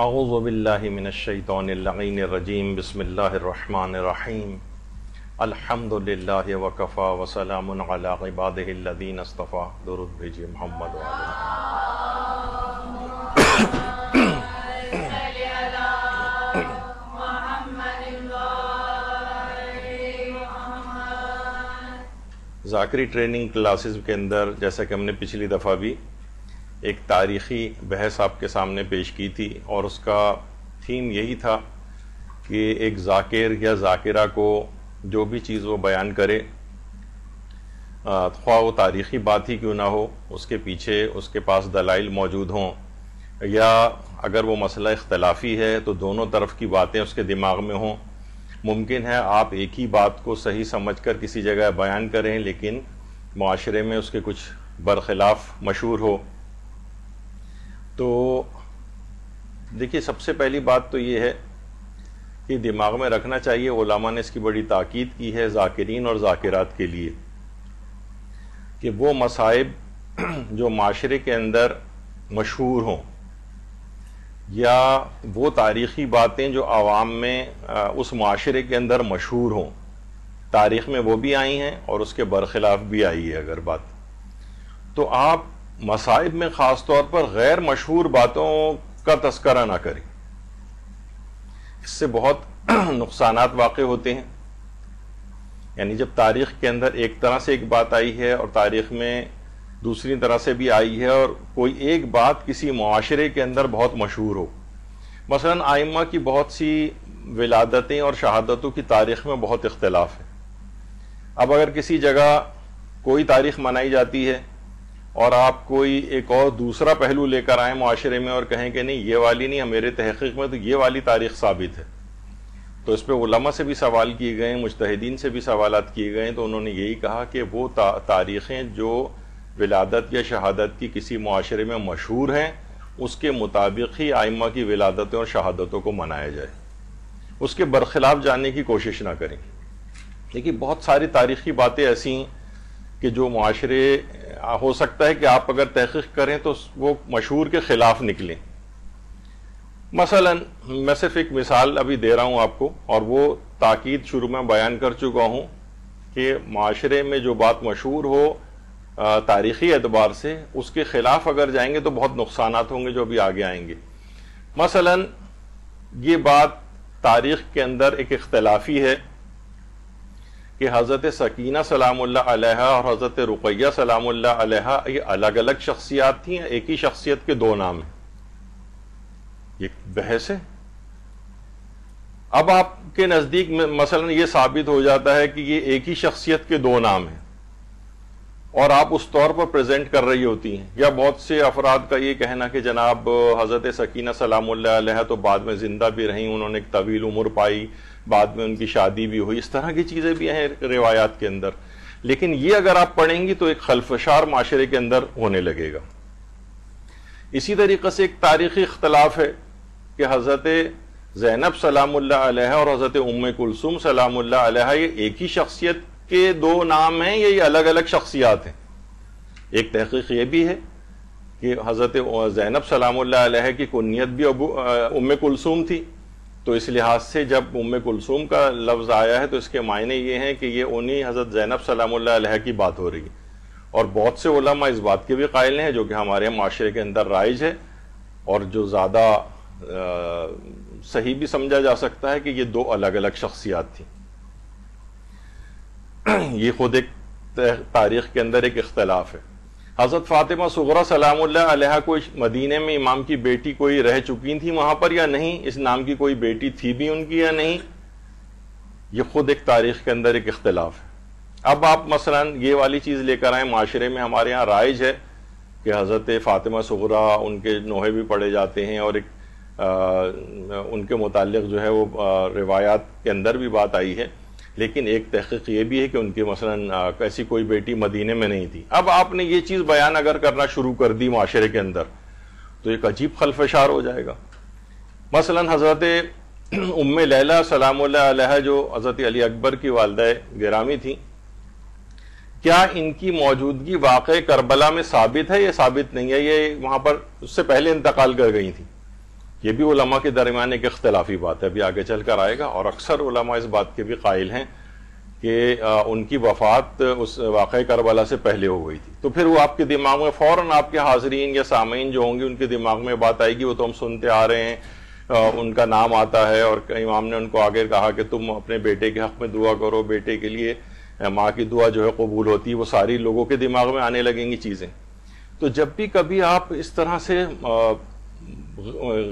اعوذ باللہ من الشیطان اللعین الرجیم، بسم اللہ الرحمن الرحیم۔ الحمد للہ وکفا وسلام علی عبادہ الذین اصطفا درود بھیجئے محمد وعلم ذاکری ٹریننگ کلاسز کے اندر جیسا کہ ہم نے پچھلی دفعہ بھی ایک تاریخی بحث آپ کے سامنے پیش کی تھی اور اس کا تھیم یہی تھا کہ ایک ذاکر یا ذاکرہ کو جو بھی چیز وہ بیان کرے خواہ وہ تاریخی بات ہی کیوں نہ ہو، اس کے پیچھے اس کے پاس دلائل موجود ہوں، یا اگر وہ مسئلہ اختلافی ہے تو دونوں طرف کی باتیں اس کے دماغ میں ہوں۔ ممکن ہے آپ ایک ہی بات کو صحیح سمجھ کر کسی جگہ بیان کریں، لیکن معاشرے میں اس کے کچھ برخلاف مشہور ہو۔ تو دیکھیے، سب سے پہلی بات تو یہ ہے کہ دماغ میں رکھنا چاہیے۔ علماء نے اس کی بڑی تاکید کی ہے ذاکرین اور ذاکرات کے لیے کہ وہ مصائب جو معاشرے کے اندر مشہور ہوں یا وہ تاریخی باتیں جو عوام میں اس معاشرے کے اندر مشہور ہوں۔ تاریخ میں وہ بھی آئی ہیں اور اس کے برخلاف بھی آئی ہے اگر بات۔ تو آپ مصائب میں خاص طور پر غیر مشہور باتوں کا تذکرہ نہ کریں۔ اس سے بہت نقصانات واقع ہوتے ہیں۔ یعنی جب تاریخ کے اندر ایک طرح سے ایک بات آئی ہے اور تاریخ میں دوسری طرح سے بھی آئی ہے اور کوئی ایک بات کسی معاشرے کے اندر بہت مشہور ہو۔ مثلا آئمہ کی بہت سی ولادتیں اور شہادتوں کی تاریخ میں بہت اختلاف ہے۔ اب اگر کسی جگہ کوئی تاریخ منائی جاتی ہے اور آپ کوئی ایک اور دوسرا پہلو لے کر آئیں معاشرے میں اور کہیں کہ نہیں، یہ والی نہیں میرے تحقیق میں تو یہ والی تاریخ ثابت ہے۔ تو اس پہ علماء سے بھی سوال کیے گئے، مجتہدین سے بھی سوالات کیے گئے، تو انہوں نے یہی کہا کہ وہ تاریخیں جو ولادت یا شہادت کی کسی معاشرے میں مشہور ہیں، اس کے مطابق ہی آئمہ کی ولادتوں اور شہادتوں کو منایا جائے۔ اس کے برخلاف جاننے کی کوشش نہ کریں۔ لیکن بہت ساری تاریخی باتیں ایسی ہیں کہ جو معاشرے ہو سکتا ہے کہ آپ اگر تحقیق کریں تو وہ مشہور کے خلاف نکلیں۔ مثلا، میں صرف ایک مثال ابھی دے رہا ہوں آپ کو، اور وہ تاکید شروع میں بیان کر چکا ہوں کہ معاشرے میں جو بات مشہور ہو تاریخی اعتبار سے، اس کے خلاف اگر جائیں گے تو بہت نقصانات ہوں گے جو بھی آگے آئیں گے۔ مثلا، یہ بات تاریخ کے اندر ایک اختلافی ہے۔ کہ حضرت سکینہ سلام اللہ علیہ اور حضرت رقیہ سلام اللہ علیہ یہ الگ الگ شخصیات تھیں، ایک ہی شخصیت کے دو نام ہیں۔ یہ بحث ہے۔ اب آپ کے نزدیک مثلا یہ ثابت ہو جاتا ہے کہ یہ ایک ہی شخصیت کے دو نام ہیں۔ اور آپ اس طور پر پریزنٹ کر رہی ہوتی ہیں۔ یا بہت سے افراد کا یہ کہنا کہ جناب حضرت سکینہ سلام اللہ علیہ تو بعد میں زندہ بھی رہیں، انہوں نے ایک طویل عمر پائی۔ بعد میں ان کی شادی بھی ہوئی، اس طرح کی چیزیں بھی ہیں روایات کے اندر۔ لیکن یہ اگر آپ پڑھیں گی تو ایک خلفشار معاشرے کے اندر ہونے لگے گا۔ اسی طریقے سے ایک تاریخی اختلاف ہے کہ حضرت زینب سلام اللہ علیہ اور حضرت ام کلثوم سلام اللہ علیہ یہ ایک ہی شخصیت کے دو نام ہیں یہ الگ الگ شخصیات ہیں؟ ایک تحقیق یہ بھی ہے کہ حضرت زینب سلام اللہ علیہ کی کنیت بھی ابو، ام کلثوم تھی۔ تو اس لحاظ سے جب ام کلثوم کا لفظ آیا ہے تو اس کے معنی یہ ہیں کہ یہ انہی حضرت زینب سلام اللہ علیہ کی بات ہو رہی ہے۔ اور بہت سے علماء اس بات کے بھی قائل ہیں، جو کہ ہمارے معاشرے کے اندر رائج ہے۔ اور جو زیادہ صحیح بھی سمجھا جا سکتا ہے کہ یہ دو الگ الگ شخصیات تھیں۔ یہ خود ایک تاریخ کے اندر ایک اختلاف ہے۔ حضرت فاطمہ سغرا سلام اللہ علیہ کو مدینے میں امام کی بیٹی کوئی رہ چکی تھی وہاں پر یا نہیں؟ اس نام کی کوئی بیٹی تھی بھی ان کی یا نہیں؟ یہ خود ایک تاریخ کے اندر ایک اختلاف ہے۔ اب آپ مثلا یہ والی چیز لے کر آئیں، معاشرے میں ہمارے یہاں رائج ہے کہ حضرت فاطمہ سغرا ان کے نوحے بھی پڑھے جاتے ہیں اور ایک ان کے متعلق جو ہے وہ روایات کے اندر بھی بات آئی ہے۔ لیکن ایک تحقیق یہ بھی ہے کہ ان کی مثلا ایسی کوئی بیٹی مدینے میں نہیں تھی۔ اب آپ نے یہ چیز بیان اگر کرنا شروع کر دی معاشرے کے اندر، تو ایک عجیب خلفشار ہو جائے گا۔ مثلا، حضرت ام لیلہ سلام اللہ علیہ، جو حضرت علی اکبر کی والدہ گرامی تھی، کیا ان کی موجودگی واقع کربلا میں ثابت ہے یہ ثابت نہیں ہے؟ یہ وہاں پر اس سے پہلے انتقال کر گئی تھی۔ یہ بھی علماء کے درمیان ایک اختلافی بات ہے، ابھی آگے چل کر آئے گا۔ اور اکثر علماء اس بات کے بھی قائل ہیں کہ ان کی وفات اس واقع کربلا سے پہلے ہو گئی تھی۔ تو پھر وہ آپ کے دماغ میں فوراً آپ کے حاضرین یا سامعین جو ہوں گے، ان کے دماغ میں بات آئے گی، وہ تو ہم سنتے آ رہے ہیں ان کا نام آتا ہے اور امام نے ان کو آگے کہا کہ تم اپنے بیٹے کے حق میں دعا کرو، بیٹے کے لیے ماں کی دعا جو ہے قبول ہوتی ہے، وہ ساری لوگوں کے دماغ میں آنے لگیں گی چیزیں۔ تو جب بھی کبھی آپ اس طرح سے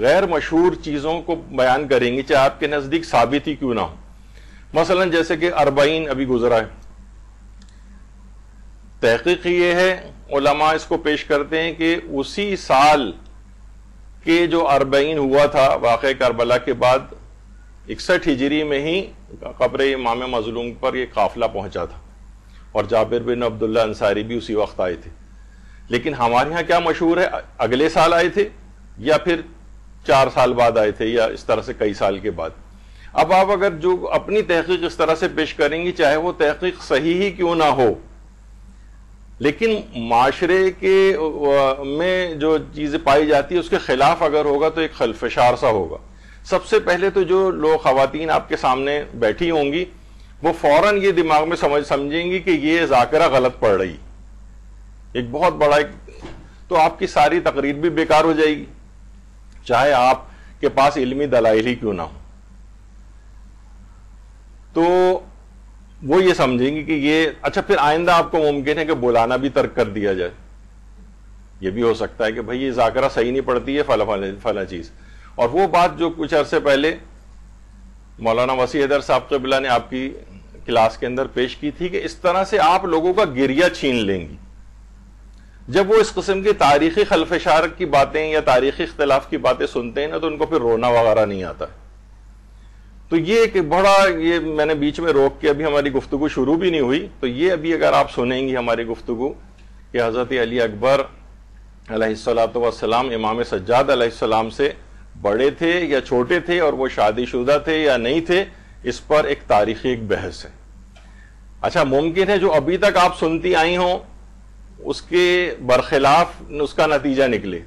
غیر مشہور چیزوں کو بیان کریں گے چاہے آپ کے نزدیک ثابت ہی کیوں نہ ہو۔ مثلا جیسے کہ اربعین ابھی گزرا ہے۔ تحقیق یہ ہے، علماء اس کو پیش کرتے ہیں کہ اسی سال کے جو اربعین ہوا تھا واقع کربلا کے بعد، اکسٹھ ہجری میں ہی قبر امام مظلوم پر یہ قافلہ پہنچا تھا۔ اور جابر بن عبداللہ انصاری بھی اسی وقت آئے تھے۔ لیکن ہمارے ہاں کیا مشہور ہے؟ اگلے سال آئے تھے۔ یا پھر چار سال بعد آئے تھے یا اس طرح سے کئی سال کے بعد۔ اب آپ اگر جو اپنی تحقیق اس طرح سے پیش کریں گی، چاہے وہ تحقیق صحیح ہی کیوں نہ ہو، لیکن معاشرے کے میں جو چیزیں پائی جاتی ہے اس کے خلاف اگر ہوگا تو ایک خلفشار سا ہوگا۔ سب سے پہلے تو جو لوگ خواتین آپ کے سامنے بیٹھی ہوں گی، وہ فوراً یہ دماغ میں سمجھ، سمجھیں گی کہ یہ ذاکرہ غلط پڑ رہی۔ ایک بہت بڑا ایک، تو آپ کی ساری تقریر بھی بیکار ہو جائے گی۔ چاہے آپ کے پاس علمی دلائل ہی کیوں نہ ہو تو وہ یہ سمجھیں گی کہ یہ اچھا پھر آئندہ آپ کو ممکن ہے کہ بلانا بھی ترک کر دیا جائے۔ یہ بھی ہو سکتا ہے کہ بھائی، یہ ذاکرہ صحیح نہیں پڑتی ہے فلاں فلاں چیز۔ اور وہ بات جو کچھ عرصے پہلے مولانا وسیع حیدر صاحب قبلہ نے آپ کی کلاس کے اندر پیش کی تھی کہ اس طرح سے آپ لوگوں کا گریا چھین لیں گی۔ جب وہ اس قسم کی تاریخی خلفشار کی باتیں یا تاریخی اختلاف کی باتیں سنتے ہیں نا تو ان کو پھر رونا وغیرہ نہیں آتا۔ تو یہ ایک بڑا یہ میں نے بیچ میں روک کے ابھی ہماری گفتگو شروع بھی نہیں ہوئی۔ تو یہ ابھی اگر آپ سنیں گی ہماری گفتگو کہ حضرت علی اکبر علیہ السلاۃ والسلام، امام سجاد علیہ السلام سے بڑے تھے یا چھوٹے تھے اور وہ شادی شدہ تھے یا نہیں تھے، اس پر ایک تاریخی ایک بحث ہے۔ اچھا ممکن ہے جو ابھی تک آپ سنتی آئی ہوں اس کے برخلاف اس کا نتیجہ نکلے۔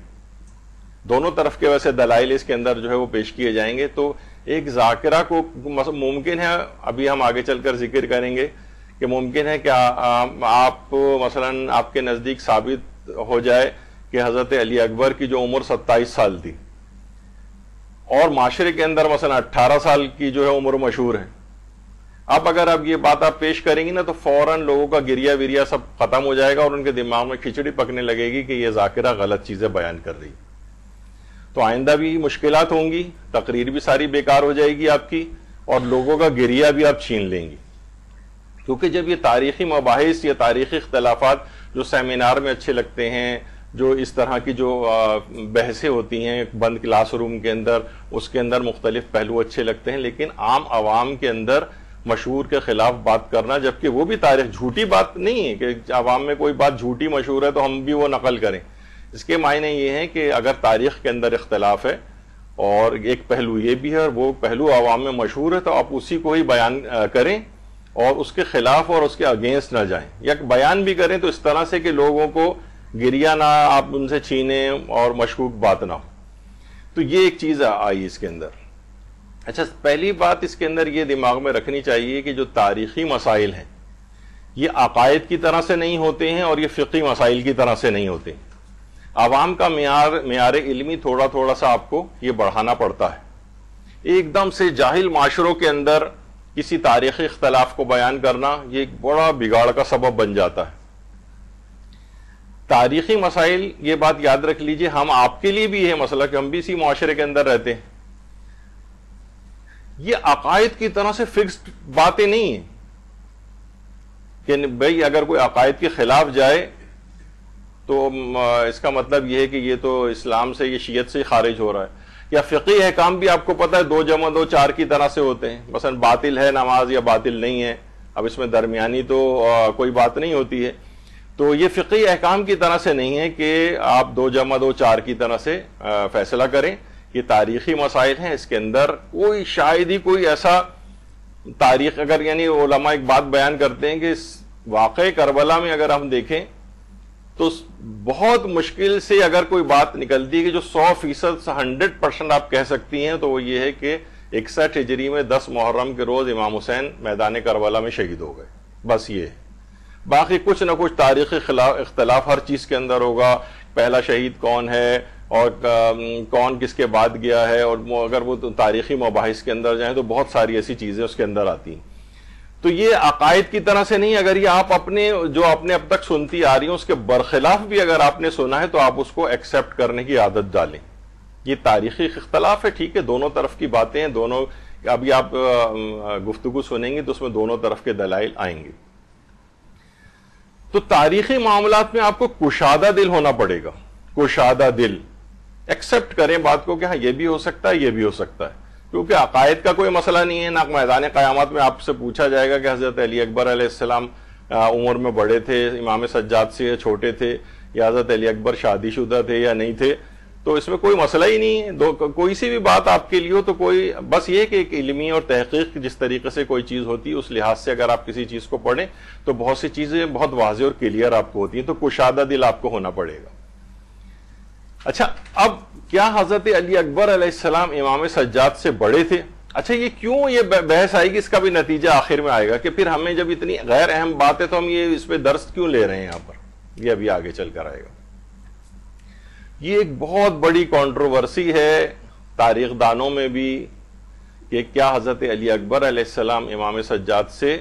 دونوں طرف کے ویسے دلائل اس کے اندر جو ہے وہ پیش کیے جائیں گے۔ تو ایک ذاکرہ کو ممکن ہے، ابھی ہم آگے چل کر ذکر کریں گے کہ ممکن ہے کہ آپ مثلا آپ کے نزدیک ثابت ہو جائے کہ حضرت علی اکبر کی جو عمر ستائیس سال تھی اور معاشرے کے اندر مثلا اٹھارہ سال کی جو ہے عمر مشہور ہے۔ اب اگر اب یہ بات آپ پیش کریں گی نا تو فوراً لوگوں کا گریا وریا سب ختم ہو جائے گا اور ان کے دماغ میں کھچڑی پکنے لگے گی کہ یہ ذاکرہ غلط چیزیں بیان کر رہی تو آئندہ بھی مشکلات ہوں گی، تقریر بھی ساری بیکار ہو جائے گی آپ کی اور لوگوں کا گریا بھی آپ چھین لیں گی۔ کیونکہ جب یہ تاریخی مباحث یا تاریخی اختلافات جو سیمینار میں اچھے لگتے ہیں، جو اس طرح کی جو بحثیں ہوتی ہیں بند کلاس روم کے اندر، اس کے اندر مختلف پہلو اچھے لگتے ہیں، لیکن عام عوام کے اندر مشہور کے خلاف بات کرنا، جبکہ وہ بھی تاریخ جھوٹی بات نہیں ہے کہ عوام میں کوئی بات جھوٹی مشہور ہے تو ہم بھی وہ نقل کریں۔ اس کے معنی یہ ہیں کہ اگر تاریخ کے اندر اختلاف ہے اور ایک پہلو یہ بھی ہے اور وہ پہلو عوام میں مشہور ہے تو آپ اسی کو ہی بیان کریں اور اس کے خلاف اور اس کے اگینسٹ نہ جائیں۔ یا بیان بھی کریں تو اس طرح سے کہ لوگوں کو گریا نہ، آپ ان سے چھینیں اور مشکوک بات نہ ہو۔ تو یہ ایک چیز آئی اس کے اندر۔ اچھا پہلی بات اس کے اندر یہ دماغ میں رکھنی چاہیے کہ جو تاریخی مسائل ہیں، یہ عقائد کی طرح سے نہیں ہوتے ہیں اور یہ فقی مسائل کی طرح سے نہیں ہوتے عوام کا معیار معیار علمی تھوڑا تھوڑا سا آپ کو یہ بڑھانا پڑتا ہے۔ ایک دم سے جاہل معاشروں کے اندر کسی تاریخی اختلاف کو بیان کرنا یہ ایک بڑا بگاڑ کا سبب بن جاتا ہے۔ تاریخی مسائل، یہ بات یاد رکھ لیجیے، ہم آپ کے لیے بھی ہے مسئلہ کہ ہم بھی اسی معاشرے کے اندر رہتے ہیں۔ یہ عقائد کی طرح سے فکسڈ باتیں نہیں ہیں۔ کہ بھائی اگر کوئی عقائد کے خلاف جائے تو اس کا مطلب یہ ہے کہ یہ تو اسلام سے، یہ شیعت سے خارج ہو رہا ہے۔ یا فقی احکام بھی آپ کو پتا ہے، دو جمع دو چار کی طرح سے ہوتے ہیں۔ مثلا باطل ہے نماز یا باطل نہیں ہے۔ اب اس میں درمیانی تو کوئی بات نہیں ہوتی ہے۔ تو یہ فقی احکام کی طرح سے نہیں ہے کہ آپ دو جمع دو چار کی طرح سے فیصلہ کریں۔ یہ تاریخی مسائل ہیں، اس کے اندر کوئی شاید ہی کوئی ایسا تاریخ، اگر یعنی علماء ایک بات بیان کرتے ہیں کہ اس واقع کربلا میں اگر ہم دیکھیں تو بہت مشکل سے اگر کوئی بات نکلتی ہے کہ جو سو فیصد ہنڈریڈ پرسنٹ آپ کہہ سکتی ہیں، تو وہ یہ ہے کہ اکسٹھ ہجری میں دس محرم کے روز امام حسین میدان کربلا میں شہید ہو گئے۔ بس یہ۔ باقی کچھ نہ کچھ تاریخی اختلاف ہر چیز کے اندر ہوگا۔ پہلا شہید کون ہے؟ اور کون کس کے بعد گیا ہے، اور اگر وہ تاریخی مباحث کے اندر جائیں تو بہت ساری ایسی چیزیں اس کے اندر آتی ہیں۔ تو یہ عقائد کی طرح سے نہیں، اگر یہ آپ اپنے، جو اپنے اب تک سنتی آ رہی ہیں، اس کے برخلاف بھی اگر آپ نے سنا ہے تو آپ اس کو ایکسپٹ کرنے کی عادت ڈالیں۔ یہ تاریخی اختلاف ہے، ٹھیک ہے، دونوں طرف کی باتیں ہیں، دونوں، ابھی آپ گفتگو سنیں گے تو اس میں دونوں طرف کے دلائل آئیں گے۔ تو تاریخی معاملات میں آپ کو کشادہ دل ہونا پڑے گا۔ کشادہ دل۔ ایکسپٹ کریں بات کو کہ ہاں یہ بھی ہو سکتا ہے، یہ بھی ہو سکتا ہے۔ کیونکہ عقائد کا کوئی مسئلہ نہیں ہے، نہ میدان قیامت میں آپ سے پوچھا جائے گا کہ حضرت علی اکبر علیہ السلام عمر میں بڑے تھے، امام سجاد سے چھوٹے تھے، یا حضرت علی اکبر شادی شدہ تھے یا نہیں تھے، تو اس میں کوئی مسئلہ ہی نہیں ہے۔ دو، کوئی سی بھی بات آپ کے لیے ہو تو کوئی، بس یہ کہ ایک علمی اور تحقیق جس طریقے سے کوئی چیز ہوتی ہے، اس لحاظ سے اگر آپ کسی چیز کو پڑھیں تو بہت سی چیزیں بہت واضح اور کلیئر آپ کو ہوتی ہیں، تو کشادہ دل آپ کو ہونا پڑے گا۔ اچھا اب کیا حضرت علی اکبر علیہ السلام امام سجاد سے بڑے تھے؟ اچھا یہ کیوں یہ بحث آئے گی اس کا بھی نتیجہ آخر میں آئے گا کہ پھر ہمیں جب اتنی غیر اہم بات ہے تو ہم یہ اس پہ درست کیوں لے رہے ہیں یہاں پر؟ یہ ابھی آگے چل کر آئے گا۔ یہ ایک بہت بڑی کانٹروورسی ہے تاریخ دانوں میں بھی کہ کیا حضرت علی اکبر علیہ السلام امام سجاد سے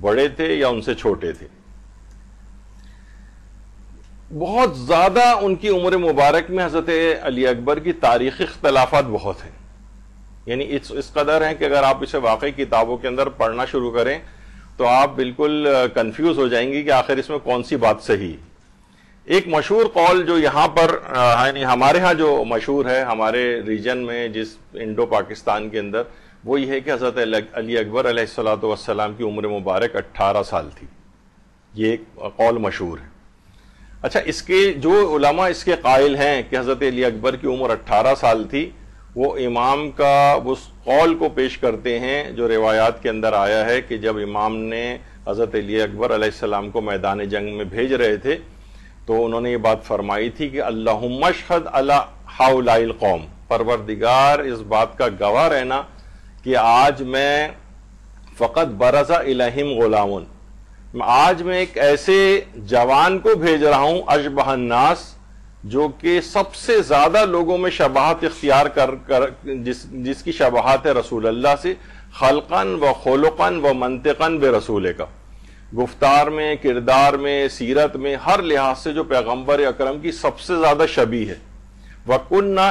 بڑے تھے یا ان سے چھوٹے تھے۔ بہت زیادہ ان کی عمر مبارک میں حضرت علی اکبر کی تاریخی اختلافات بہت ہیں۔ یعنی اس اس قدر ہیں کہ اگر آپ اسے واقعی کتابوں کے اندر پڑھنا شروع کریں تو آپ بالکل کنفیوز ہو جائیں گی کہ آخر اس میں کون سی بات صحیح ایک مشہور قول جو یہاں پر یعنی ہمارے ہاں جو مشہور ہے، ہمارے ریجن میں جس انڈو پاکستان کے اندر، وہ یہ ہے کہ حضرت علی اکبر علیہ السلاۃ والسلام کی عمر مبارک اٹھارہ سال تھی۔ یہ ایک قول مشہور ہے۔ اچھا اس کے جو علماء اس کے قائل ہیں کہ حضرت علی اکبر کی عمر اٹھارہ سال تھی، وہ امام کا اس قول کو پیش کرتے ہیں جو روایات کے اندر آیا ہے کہ جب امام نے حضرت علی اکبر علیہ السلام کو میدان جنگ میں بھیج رہے تھے، تو انہوں نے یہ بات فرمائی تھی کہ اللہ مشہد اللہ قوم پروردگار اس بات کا گواہ رہنا کہ آج میں فقط برضا الہم غلامن۔ آج میں ایک ایسے جوان کو بھیج رہا ہوں، اشبہ الناس، جو کہ سب سے زیادہ لوگوں میں شباہت اختیار کر کر جس جس کی شباہت ہے رسول اللہ سے خلقن و خلقن و منطقن بے رسول کا۔ گفتار میں، کردار میں، سیرت میں، ہر لحاظ سے جو پیغمبر اکرم کی سب سے زیادہ شبی ہے۔ وکن نہ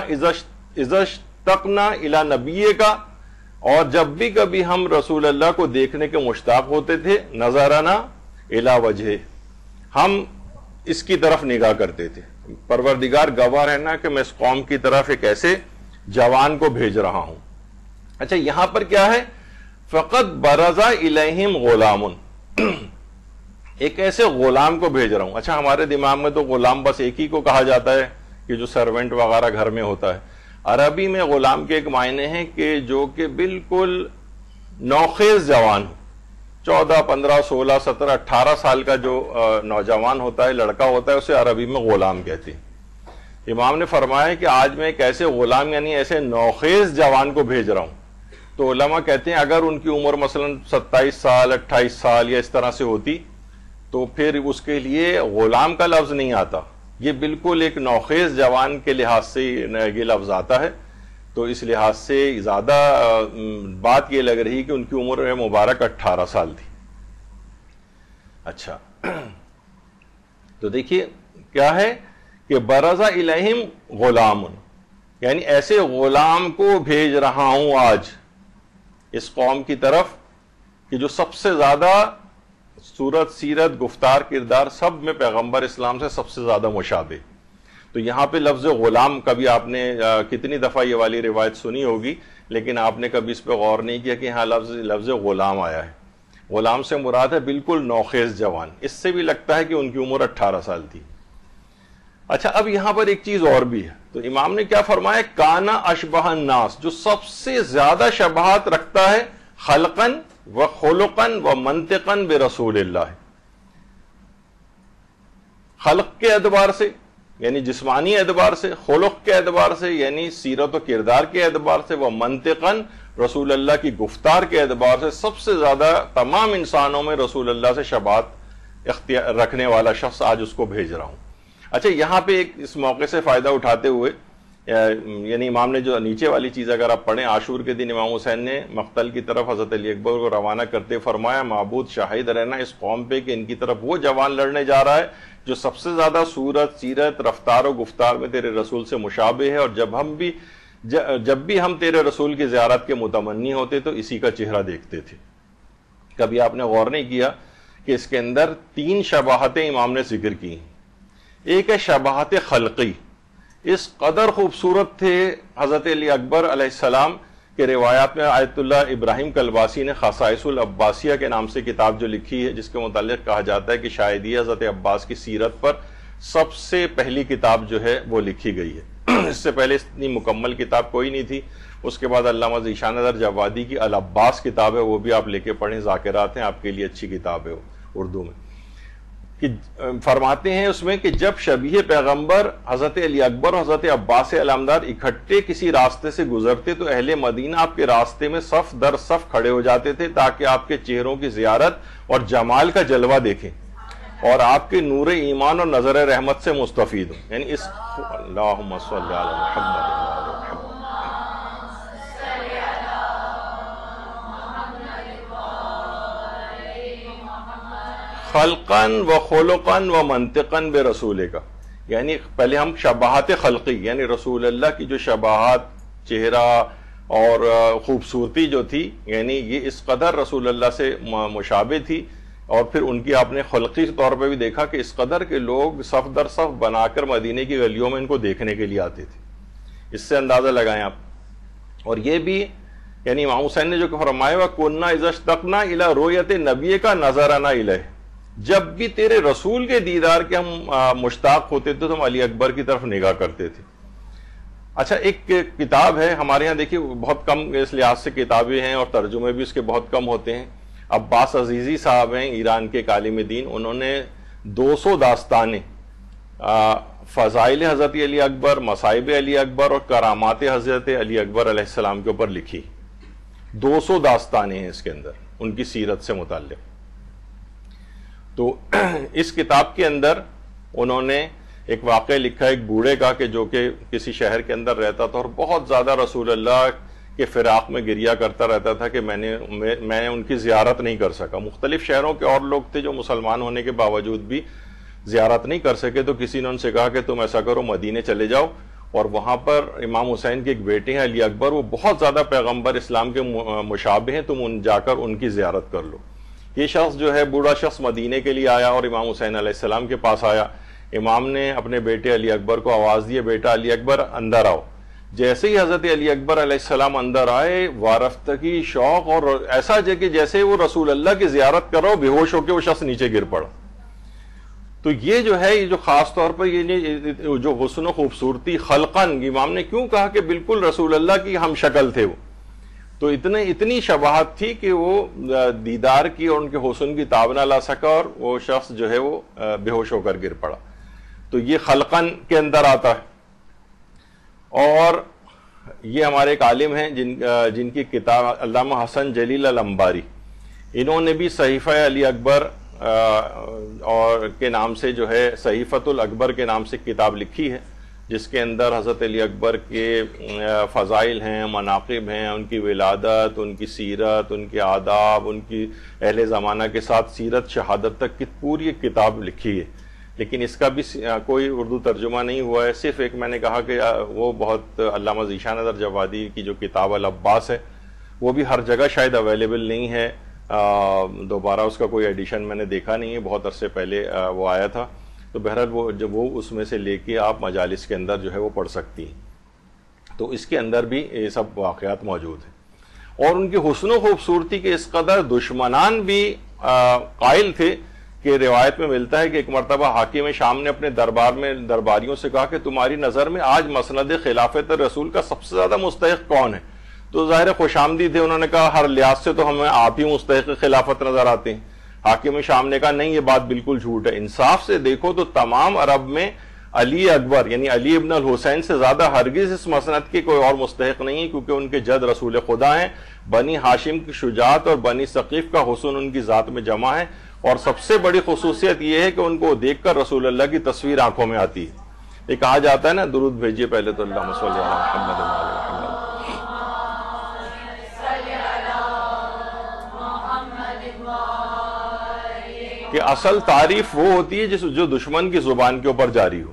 عزش تک نہ الا نبی کا اور جب بھی کبھی ہم رسول اللہ کو دیکھنے کے مشتاق ہوتے تھے نظرانہ الا وجہ ہم اس کی طرف نگاہ کرتے تھے۔ پروردگار گواہ رہنا کہ میں اس قوم کی طرف ایک ایسے جوان کو بھیج رہا ہوں۔ اچھا یہاں پر کیا ہے؟ فقط برضا الہم غلام، ایک ایسے غلام کو بھیج رہا ہوں۔ اچھا ہمارے دماغ میں تو غلام بس ایک ہی کو کہا جاتا ہے کہ جو سروینٹ وغیرہ گھر میں ہوتا ہے۔ عربی میں غلام کے ایک معنی ہیں کہ جو کہ بالکل نوخیز جوان ہو۔ چودہ، پندرہ، سولہ، سترہ، اٹھارہ سال کا جو نوجوان ہوتا ہے، لڑکا ہوتا ہے، اسے عربی میں غلام کہتے ہیں۔ امام نے فرمایا کہ آج میں ایک ایسے غلام یعنی ایسے نوخیز جوان کو بھیج رہا ہوں۔ تو علماء کہتے ہیں اگر ان کی عمر مثلا ستائیس سال، اٹھائیس سال یا اس طرح سے ہوتی تو پھر اس کے لیے غلام کا لفظ نہیں آتا۔ یہ بالکل ایک نوخیز جوان کے لحاظ سے یہ لفظ آتا ہے۔ تو اس لحاظ سے زیادہ بات یہ لگ رہی کہ ان کی عمر مبارک اٹھارہ سال تھی۔ اچھا۔ تو دیکھیے کیا ہے کہ برضا الہم غلام یعنی ایسے غلام کو بھیج رہا ہوں آج اس قوم کی طرف کہ جو سب سے زیادہ صورت، سیرت، گفتار، کردار سب میں پیغمبر اسلام سے سب سے زیادہ مشابہ۔ تو یہاں پہ لفظ غلام کبھی آپ نے کتنی دفعہ یہ والی روایت سنی ہوگی، لیکن آپ نے کبھی اس پہ غور نہیں کیا کہ ہاں لفظ لفظ غلام آیا ہے۔ غلام سے مراد ہے بالکل نوخیز جوان۔ اس سے بھی لگتا ہے کہ ان کی عمر اٹھارہ سال تھی۔ اچھا اب یہاں پر ایک چیز اور بھی ہے۔ تو امام نے کیا فرمایا؟ کانا اشبہ الناس، جو سب سے زیادہ شبہات رکھتا ہے خلقن و خلقن و منطقن بے رسول اللہ۔ خلق کے اعتبار سے یعنی جسمانی اعتبار سے، خلق کے اعتبار سے یعنی سیرت و کردار کے اعتبار سے وہ منطقن رسول اللہ کی گفتار کے اعتبار سے سب سے زیادہ تمام انسانوں میں رسول اللہ سے شبات اختیار رکھنے والا شخص آج اس کو بھیج رہا ہوں۔ اچھا یہاں پہ ایک اس موقع سے فائدہ اٹھاتے ہوئے یعنی امام نے جو نیچے والی چیز اگر آپ پڑھیں، عاشور کے دن امام حسین نے مقتل کی طرف حضرت علی اکبر کو روانہ کرتے فرمایا، معبود شاہد رہنا اس قوم پہ کہ ان کی طرف وہ جوان لڑنے جا رہا ہے جو سب سے زیادہ صورت، سیرت، رفتار و گفتار میں تیرے رسول سے مشابہ ہے اور جب ہم بھی جب بھی ہم تیرے رسول کی زیارت کے متمنی ہوتے تو اسی کا چہرہ دیکھتے تھے۔ کبھی آپ نے غور نہیں کیا کہ اس کے اندر تین شباہتیں امام نے ذکر کی ایک ہے شباہت خلقی۔ اس قدر خوبصورت تھے حضرت علی اکبر علیہ السلام کے روایات میں آیت اللہ ابراہیم کلباسی نے خصائص العباسیہ کے نام سے کتاب جو لکھی ہے، جس کے متعلق کہا جاتا ہے کہ شاید یہ حضرت عباس کی سیرت پر سب سے پہلی کتاب جو ہے وہ لکھی گئی ہے۔ اس سے پہلے اتنی مکمل کتاب کوئی نہیں تھی۔ اس کے بعد علامہ ذیشان نظر جوادی کی العباس کتاب ہے، وہ بھی آپ لے کے پڑھیں، ذاکرات ہیں، آپ کے لیے اچھی کتاب ہے اردو میں۔ کہ فرماتے ہیں اس میں کہ جب شبیہ پیغمبر حضرت علی اکبر اور حضرت عباس علامدار اکٹھے کسی راستے سے گزرتے تو اہل مدینہ آپ کے راستے میں صف در صف کھڑے ہو جاتے تھے تاکہ آپ کے چہروں کی زیارت اور جمال کا جلوہ دیکھیں اور آپ کے نور ایمان اور نظر رحمت سے مستفید ہوں۔ یعنی اس اللہم صلی اللہ محمد خلقن و خلقن و منطقن بے رسول کا یعنی پہلے ہم شباہت خلقی یعنی رسول اللہ کی جو شباہت، چہرہ اور خوبصورتی جو تھی یعنی یہ اس قدر رسول اللہ سے مشابہ تھی۔ اور پھر ان کی آپ نے خلقی طور پہ بھی دیکھا کہ اس قدر کے لوگ صف در صف بنا کر مدینے کی گلیوں میں ان کو دیکھنے کے لیے آتے تھے۔ اس سے اندازہ لگائیں آپ۔ اور یہ بھی یعنی امام حسین نے جو فرمایا کنہ عزش تقنا الا رویت نبی کا نظرانہ الہ جب بھی تیرے رسول کے دیدار کے ہم مشتاق ہوتے تھے تو ہم علی اکبر کی طرف نگاہ کرتے تھے۔ اچھا ایک کتاب ہے ہمارے ہاں دیکھیے، بہت کم اس لحاظ سے کتابیں ہیں اور ترجمے بھی اس کے بہت کم ہوتے ہیں۔ عباس عزیزی صاحب ہیں ایران کے کالم دین، انہوں نے دو سو داستانیں فضائل حضرت علی اکبر، مصائب علی اکبر اور کرامات حضرت علی اکبر علیہ السلام کے اوپر لکھی۔ دو سو داستانیں ہیں اس کے اندر، ان کی سیرت سے متعلق۔ تو اس کتاب کے اندر انہوں نے ایک واقعہ لکھا ایک بوڑھے کا کہ جو کہ کسی شہر کے اندر رہتا تھا اور بہت زیادہ رسول اللہ کے فراق میں گریا کرتا رہتا تھا کہ میں نے میں ان کی زیارت نہیں کر سکا۔ مختلف شہروں کے اور لوگ تھے جو مسلمان ہونے کے باوجود بھی زیارت نہیں کر سکے۔ تو کسی نے ان سے کہا کہ تم ایسا کرو، مدینے چلے جاؤ۔ اور وہاں پر امام حسین کی ایک بیٹے ہیں علی اکبر، وہ بہت زیادہ پیغمبر اسلام کے مشابہ ہیں، تم ان جا کر ان کی زیارت کر لو۔ یہ شخص جو ہے بوڑھا شخص مدینے کے لیے آیا اور امام حسین علیہ السلام کے پاس آیا۔ امام نے اپنے بیٹے علی اکبر کو آواز دی، بیٹا علی اکبر، اندر آؤ۔ جیسے ہی حضرت علی اکبر علیہ السلام اندر آئے، وارفتگی، شوق اور ایسا جے کہ جیسے وہ رسول اللہ کی زیارت کر رہا ہو، بے ہوش ہو کے وہ شخص نیچے گر پڑا۔ تو یہ جو ہے، یہ جو خاص طور پر یہ جو حسن و خوبصورتی خلقن امام نے کیوں کہا کہ بالکل رسول اللہ کی ہم شکل تھے وہ؟ تو اتنے اتنی شباہت تھی کہ وہ دیدار کی اور ان کے حسن کی تاب نہ لا سکا اور وہ شخص جو ہے وہ بے ہوش ہو کر گر پڑا۔ تو یہ خلقن کے اندر آتا ہے۔ اور یہ ہمارے ایک عالم ہیں جن جن کی کتاب علامہ حسن جلیل الامباری انہوں نے بھی صحیفہ علی اکبر اور کے نام سے جو ہے صحیفت الاکبر کے نام سے کتاب لکھی ہے۔ جس کے اندر حضرت علی اکبر کے فضائل ہیں، مناقب ہیں، ان کی ولادت، ان کی سیرت، ان کے آداب، ان کی اہل زمانہ کے ساتھ سیرت، شہادت تک کی پوری کتاب لکھی ہے۔ لیکن اس کا بھی کوئی اردو ترجمہ نہیں ہوا ہے۔ صرف ایک میں نے کہا کہ وہ بہت، علامہ ذیشان نظر جوادی کی جو کتاب العباس ہے، وہ بھی ہر جگہ شاید اویلیبل نہیں ہے۔ دوبارہ اس کا کوئی ایڈیشن میں نے دیکھا نہیں ہے۔ بہت عرصے پہلے وہ آیا تھا۔ تو بہرحال وہ جب وہ اس میں سے لے کے آپ مجالس کے اندر جو ہے وہ پڑھ سکتی ہیں۔ تو اس کے اندر بھی یہ سب واقعات موجود ہیں۔ اور ان کی حسن و خوبصورتی کے اس قدر دشمنان بھی قائل تھے کہ روایت میں ملتا ہے کہ ایک مرتبہ حاکم شام نے اپنے دربار میں درباریوں سے کہا کہ تمہاری نظر میں آج مسند خلافت رسول کا سب سے زیادہ مستحق کون ہے؟ تو ظاہر خوش آمدی تھے انہوں نے کہا ہر لحاظ سے تو ہمیں آپ ہی مستحق خلافت نظر آتے ہیں۔ حاکم شام نے کہا، نہیں، یہ بات بالکل جھوٹ ہے۔ انصاف سے دیکھو تو تمام عرب میں علی اکبر یعنی علی ابن الحسین سے زیادہ ہرگز اس مسنت کی کوئی اور مستحق نہیں ہے، کیونکہ ان کے جد رسول خدا ہیں۔ بنی ہاشم کی شجاعت اور بنی ثقیف کا حسن ان کی ذات میں جمع ہے۔ اور سب سے بڑی خصوصیت یہ ہے کہ ان کو دیکھ کر رسول اللہ کی تصویر آنکھوں میں آتی ہے۔ یہ کہا جاتا ہے نا، درود بھیجیے پہلے تو اللہ اللہ محمد کہ اصل تعریف وہ ہوتی ہے جس جو دشمن کی زبان کے اوپر جاری ہو۔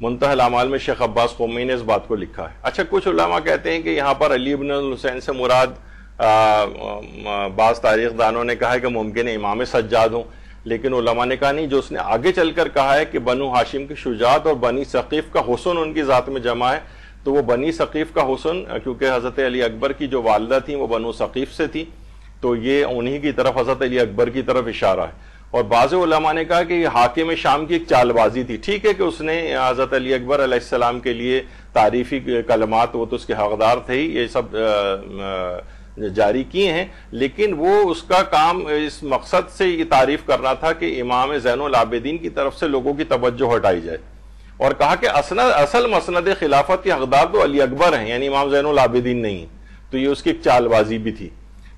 منتح العمال میں شیخ عباس قومی نے اس بات کو لکھا ہے۔ اچھا کچھ علماء کہتے ہیں کہ یہاں پر علی ابن الحسین سے مراد بعض تاریخ دانوں نے کہا ہے کہ ممکن ہے امام سجاد ہوں، لیکن علماء نے کہا نہیں، جو اس نے آگے چل کر کہا ہے کہ بنو ہاشم کی شجاعت اور بنی ثقیف کا حسن ان کی ذات میں جمع ہے، تو وہ بنی ثقیف کا حسن، کیونکہ حضرت علی اکبر کی جو والدہ تھیں وہ بنو ثقیف سے تھی تو یہ انہی کی طرف حضرت علی اکبر کی طرف اشارہ ہے۔ اور بعض علماء نے کہا کہ یہ حاکم شام کی ایک چال بازی تھی۔ ٹھیک ہے کہ اس نے حضرت علی اکبر علیہ السلام کے لیے تعریفی کلمات، وہ تو اس کے حقدار تھے ہی، یہ سب جاری کیے ہیں۔ لیکن وہ اس کا کام، اس مقصد سے یہ تعریف کرنا تھا کہ امام زین العابدین کی طرف سے لوگوں کی توجہ ہٹائی جائے۔ اور کہا کہ اصل مسند خلافت کے حقدار تو علی اکبر ہیں یعنی امام زین العابدین نہیں۔ تو یہ اس کی ایک چال بازی بھی تھی۔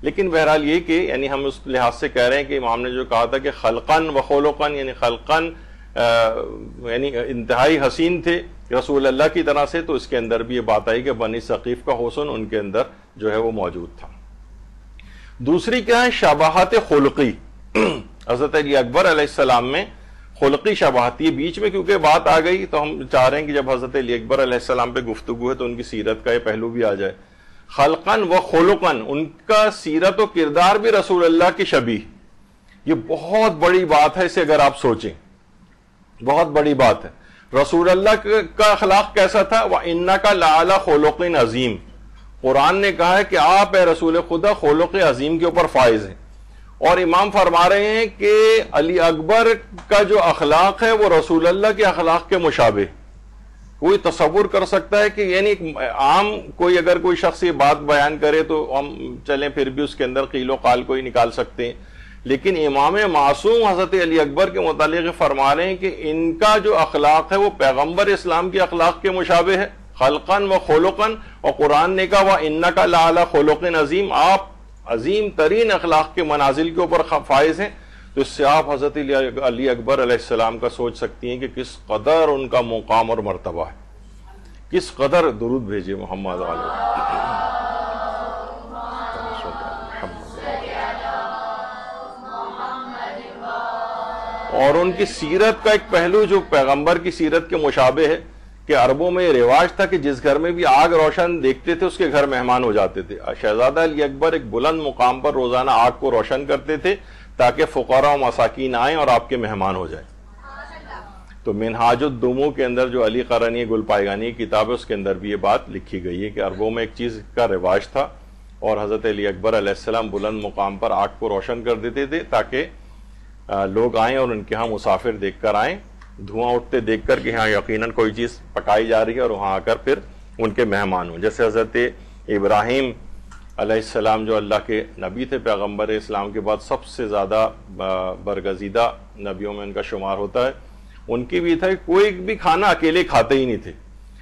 لیکن بہرحال یہ کہ یعنی ہم اس لحاظ سے کہہ رہے ہیں کہ امام نے جو کہا تھا کہ خلقن و خولقن یعنی خلقن یعنی انتہائی حسین تھے رسول اللہ کی طرح سے، تو اس کے اندر بھی یہ بات آئی کہ بنی ثقیف کا حسن ان کے اندر جو ہے وہ موجود تھا۔ دوسری کیا ہے؟ شباہت خلقی۔ حضرت علی اکبر علیہ السلام میں خلقی شباہت، یہ بیچ میں کیونکہ بات آ گئی تو ہم چاہ رہے ہیں کہ جب حضرت علی اکبر علیہ السلام پہ گفتگو ہے تو ان کی سیرت کا یہ پہلو بھی آ جائے۔ خلقن و خلقن ان کا سیرت و کردار بھی رسول اللہ کی شبی۔ یہ بہت بڑی بات ہے، اسے اگر آپ سوچیں۔ بہت بڑی بات ہے۔ رسول اللہ کا اخلاق کیسا تھا؟ وہ انا کا لالا خلوقین عظیم قرآن نے کہا ہے کہ آپ اے رسول خدا خلق عظیم کے اوپر فائز ہیں۔ اور امام فرما رہے ہیں کہ علی اکبر کا جو اخلاق ہے، وہ رسول اللہ کے اخلاق کے مشابہ کوئی تصور کر سکتا ہے کہ یعنی عام کوئی اگر کوئی شخص یہ بات بیان کرے تو ہم چلیں پھر بھی اس کے اندر قیل و قال کو ہی نکال سکتے ہیں۔ لیکن امام معصوم حضرت علی اکبر کے متعلق فرما رہے ہیں کہ ان کا جو اخلاق ہے وہ پیغمبر اسلام کے اخلاق کے مشابہ ہے۔ خلقن و خلقن اور قرآن نے کہا وہ ان کا لا خلقن عظیم آپ عظیم ترین اخلاق کے منازل کے اوپر فائز ہیں۔ تو اس سے آپ حضرت علی اکبر علیہ السلام کا سوچ سکتی ہیں کہ کس قدر ان کا مقام اور مرتبہ ہے۔ کس قدر درود بھیجے محمد اور ان کی سیرت کا ایک پہلو جو پیغمبر کی سیرت کے مشابہ ہے کہ عربوں میں یہ رواج تھا کہ جس گھر میں بھی آگ روشن دیکھتے تھے، اس کے گھر مہمان ہو جاتے تھے۔ شہزادہ علی اکبر ایک بلند مقام پر روزانہ آگ کو روشن کرتے تھے۔ تاکہ فقراء و مساکین آئیں اور آپ کے مہمان ہو جائیں۔ تو منہاج الدمو کے اندر جو علی قرنی گل پائیگانی کتاب ہے، اس کے اندر بھی یہ بات لکھی گئی ہے کہ عربوں میں ایک چیز کا رواج تھا اور حضرت علی اکبر علیہ السلام بلند مقام پر آگ کو روشن کر دیتے تھے تاکہ لوگ آئیں اور ان کے ہاں مسافر دیکھ کر آئیں۔ دھواں اٹھتے دیکھ کر کہ ہاں یقیناً کوئی چیز پکائی جا رہی ہے اور وہاں آ کر پھر ان کے مہمان ہوں۔ جیسے حضرت ابراہیم علیہ السلام جو اللہ کے نبی تھے، پیغمبر اسلام کے بعد سب سے زیادہ برگزیدہ نبیوں میں ان کا شمار ہوتا ہے۔ ان کی بھی تھا کہ کوئی بھی کھانا اکیلے کھاتے ہی نہیں تھے۔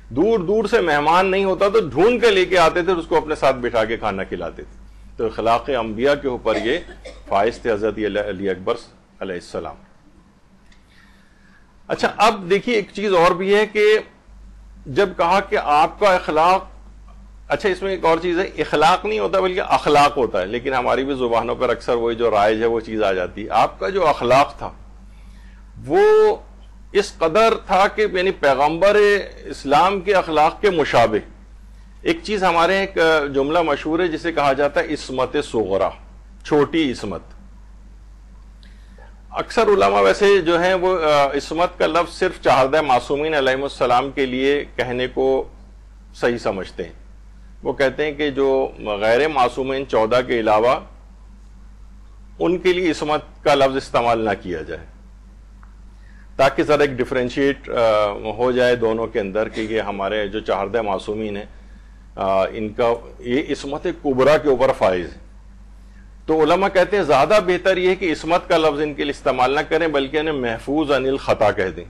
دور دور سے مہمان نہیں ہوتا تو ڈھونڈ کے لے کے آتے تھے اس کو اپنے ساتھ بٹھا کے کھانا کھلاتے تھے۔ تو اخلاق انبیاء کے اوپر یہ فائز تھے حضرت علی اکبر علیہ السلام۔ اچھا اب دیکھیے ایک چیز اور بھی ہے کہ جب کہا کہ آپ کا اخلاق اچھا اس میں ایک اور چیز ہے، اخلاق نہیں ہوتا بلکہ اخلاق ہوتا ہے، لیکن ہماری بھی زبانوں پر اکثر وہی جو رائج ہے، وہ چیز آ جاتی ہے۔ آپ کا جو اخلاق تھا، وہ اس قدر تھا کہ یعنی پیغمبر اسلام کے اخلاق کے مشابہ۔ ایک چیز ہمارے ایک جملہ مشہور ہے، جسے کہا جاتا ہے عصمت سغرا چھوٹی عصمت۔ اکثر علماء ویسے جو ہیں، وہ عصمت کا لفظ صرف چاہدہ معصومین علیہ السلام کے لیے کہنے کو صحیح سمجھتے ہیں۔ وہ کہتے ہیں کہ جو غیر معصومین چودہ کے علاوہ ان کے لیے عصمت کا لفظ استعمال نہ کیا جائے، تاکہ ذرا ایک ڈفرینشیٹ ہو جائے دونوں کے اندر کہ یہ ہمارے جو چاردہ معصومین ہیں ان کا یہ عصمت کبرا کے اوپر فائز ہے۔ تو علماء کہتے ہیں زیادہ بہتر یہ ہے کہ عصمت کا لفظ ان کے لیے استعمال نہ کریں، بلکہ انہیں محفوظ انل خطا کہہ دیں۔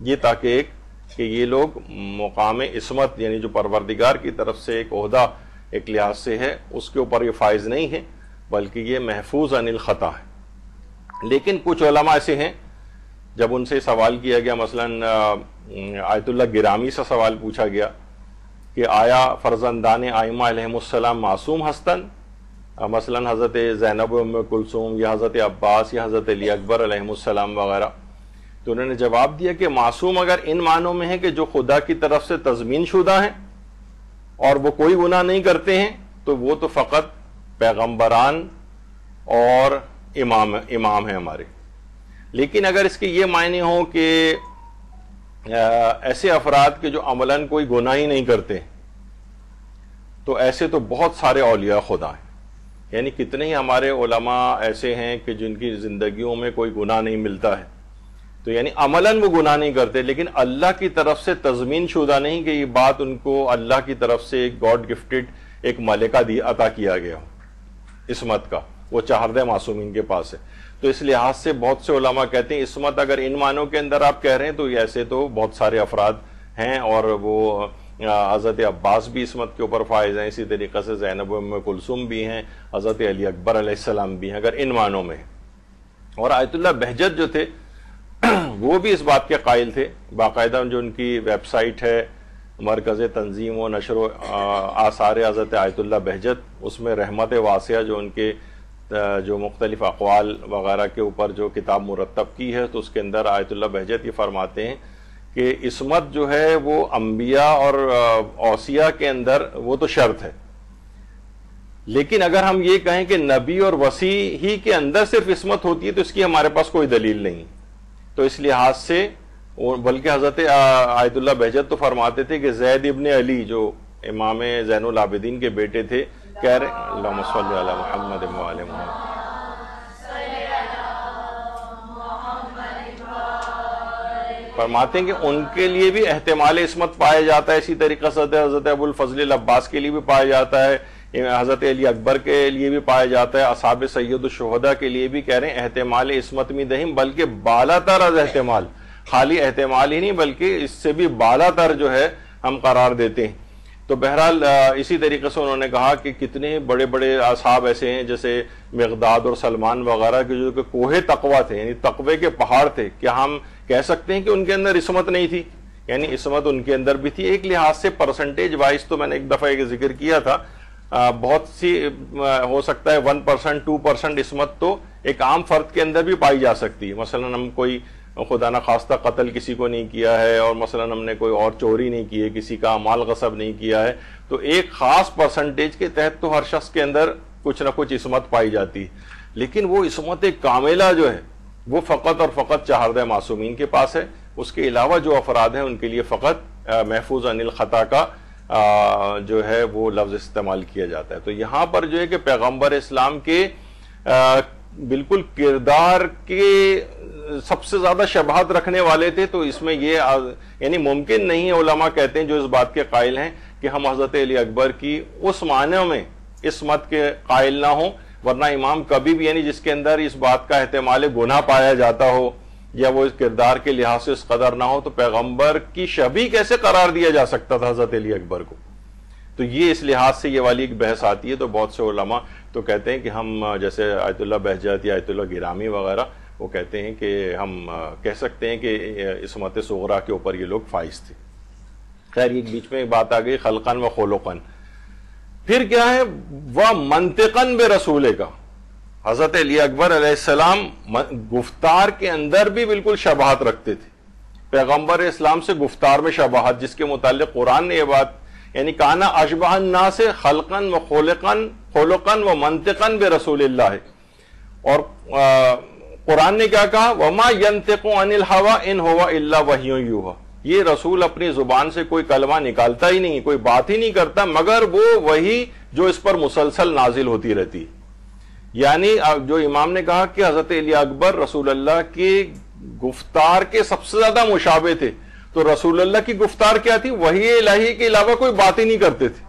یہ تاکہ ایک کہ یہ لوگ مقام عصمت یعنی جو پروردگار کی طرف سے ایک عہدہ، ایک لحاظ سے ہے، اس کے اوپر یہ فائز نہیں ہے، بلکہ یہ محفوظ انل خطا ہے۔ لیکن کچھ علماء ایسے ہیں، جب ان سے سوال کیا گیا، مثلا آیت اللہ گرامی سے سوال پوچھا گیا کہ آیا فرزندان آئمہ علیہ السلام معصوم ہستن؟ مثلا حضرت زینب ام کلثوم یا حضرت عباس یا حضرت علی اکبر علیہ السلام وغیرہ۔ تو انہوں نے جواب دیا کہ معصوم اگر ان معنوں میں ہے کہ جو خدا کی طرف سے تضمین شدہ ہیں اور وہ کوئی گناہ نہیں کرتے ہیں، تو وہ تو فقط پیغمبران اور امام امام ہیں ہمارے۔ لیکن اگر اس کے یہ معنی ہوں کہ ایسے افراد کے جو عملاً کوئی گناہ ہی نہیں کرتے، تو ایسے تو بہت سارے اولیاء خدا ہیں۔ یعنی کتنے ہی ہمارے علماء ایسے ہیں کہ جن کی زندگیوں میں کوئی گناہ نہیں ملتا ہے۔ تو یعنی عملاً وہ گناہ نہیں کرتے، لیکن اللہ کی طرف سے تضمین شدہ نہیں کہ یہ بات ان کو اللہ کی طرف سے ایک گاڈ گفٹڈ ایک ملکہ دی عطا کیا گیا ہو اسمت کا، وہ چہردہ معصومین کے پاس ہے۔ تو اس لحاظ سے بہت سے علماء کہتے ہیں اسمت اگر ان معنوں کے اندر آپ کہہ رہے ہیں تو ایسے تو بہت سارے افراد ہیں اور وہ حضرت عباس بھی اسمت کے اوپر فائز ہیں، اسی طریقے سے زینب ام کلثوم بھی ہیں، حضرت علی اکبر علیہ السلام بھی ہیں، اگر ان معنوں میں۔ اور آیت اللہ بہجت جو تھے وہ بھی اس بات کے قائل تھے۔ باقاعدہ جو ان کی ویب سائٹ ہے، مرکز تنظیم و نشر و آثار حضرت آیت اللہ بہجت، اس میں رحمت واسعہ جو ان کے جو مختلف اقوال وغیرہ کے اوپر جو کتاب مرتب کی ہے، تو اس کے اندر آیت اللہ بہجت یہ فرماتے ہیں کہ عصمت جو ہے، وہ انبیاء اور اوسیہ کے اندر وہ تو شرط ہے۔ لیکن اگر ہم یہ کہیں کہ نبی اور وسیع ہی کے اندر صرف عصمت ہوتی ہے، تو اس کی ہمارے پاس کوئی دلیل نہیں۔ تو اس لحاظ سے بلکہ حضرت آیت اللہ بہجت تو فرماتے تھے کہ زید ابن علی جو امام زین العابدین کے بیٹے تھے، کہہ رہے اللہ صلی علی محمد محمد۔ فرماتے ہیں کہ ان کے لیے بھی احتمال عصمت پایا جاتا ہے، اسی طریقہ سے حضرت ابو الفضل العباس کے لیے بھی پایا جاتا ہے۔ حضرت علی اکبر کے لیے بھی پایا جاتا ہے، اصحاب سید الشہدہ کے لیے بھی کہہ رہے ہیں، احتمال عصمت میں دہیم بلکہ بالا تر از احتمال۔ خالی احتمال ہی نہیں، بلکہ اس سے بھی بالا تر جو ہے ہم قرار دیتے ہیں۔ تو بہرحال اسی طریقے سے انہوں نے کہا کہ کتنے بڑے بڑے اصحاب ایسے ہیں، جیسے مغداد اور سلمان وغیرہ کے جو کہ کوہ تقوی تھے یعنی تقوی کے پہاڑ تھے۔ کیا ہم کہہ سکتے ہیں کہ ان کے اندر عصمت نہیں تھی؟ یعنی عصمت ان کے اندر بھی تھی۔ ایک لحاظ سے پرسنٹیج وائز تو میں نے ایک دفعہ ایک ذکر کیا تھا۔ بہت سی ہو سکتا ہے one percent two percent Ismat تو ایک عام فرد کے اندر بھی پائی جا سکتی۔ ہے مثلا ہم کوئی خدا نہ خواستہ قتل کسی کو نہیں کیا ہے اور مثلا ہم نے کوئی اور چوری نہیں کی ہے، کسی کا مال غصب نہیں کیا ہے، تو ایک خاص پرسنٹیج کے تحت تو ہر شخص کے اندر کچھ نہ کچھ عصمت پائی جاتی۔ ہے لیکن وہ عصمت کاملہ جو ہے، وہ فقط اور فقط چہاردہ معصومین کے پاس ہے۔ اس کے علاوہ جو افراد ہیں، ان کے لیے فقط محفوظ انل خطا کا جو ہے وہ لفظ استعمال کیا جاتا ہے۔ تو یہاں پر جو ہے کہ پیغمبر اسلام کے بالکل کردار کے سب سے زیادہ شبہات رکھنے والے تھے، تو اس میں یہ یعنی ممکن نہیں ہے، علماء کہتے ہیں جو اس بات کے قائل ہیں کہ ہم حضرت علی اکبر کی اس معنی میں اس مت کے قائل نہ ہوں، ورنہ امام کبھی بھی یعنی جس کے اندر اس بات کا احتمال گناہ پایا جاتا ہو یا وہ اس کردار کے لحاظ سے اس قدر نہ ہو تو پیغمبر کی شبی کیسے قرار دیا جا سکتا تھا حضرت علی اکبر کو؟ تو یہ اس لحاظ سے یہ والی ایک بحث آتی ہے تو بہت سے علماء تو کہتے ہیں کہ ہم، جیسے آیت اللہ بہجت یا آیت اللہ گرامی وغیرہ، وہ کہتے ہیں کہ ہم کہہ سکتے ہیں کہ عصمت سغرا کے اوپر یہ لوگ فائز تھے۔ خیر ایک بیچ میں ایک بات آ گئی خلقن و خولوقن پھر کیا ہے؟ وہ منطقن بے رسول کا۔ حضرت علی اکبر علیہ السلام گفتار کے اندر بھی بالکل شباہت رکھتے تھے۔ پیغمبر اسلام سے گفتار میں شباہت جس کے متعلق قرآن نے یہ بات یعنی کانا اشبہ نا سے خلقن و خولقن خولقن و منطقن بے رسول اللہ۔ ہے اور قرآن نے کیا کہا؟ وما ینتقو عن الحوا ان ہوا اللہ وحیوں یوہا یہ رسول اپنی زبان سے کوئی کلمہ نکالتا ہی نہیں، کوئی بات ہی نہیں کرتا، مگر وہ وہی جو اس پر مسلسل نازل ہوتی رہتی۔ یعنی جو امام نے کہا کہ حضرت علی اکبر رسول اللہ کی گفتار کے سب سے زیادہ مشابے تھے، تو رسول اللہ کی گفتار کیا تھی؟ وہی الہی کے علاوہ کوئی بات ہی نہیں کرتے تھے۔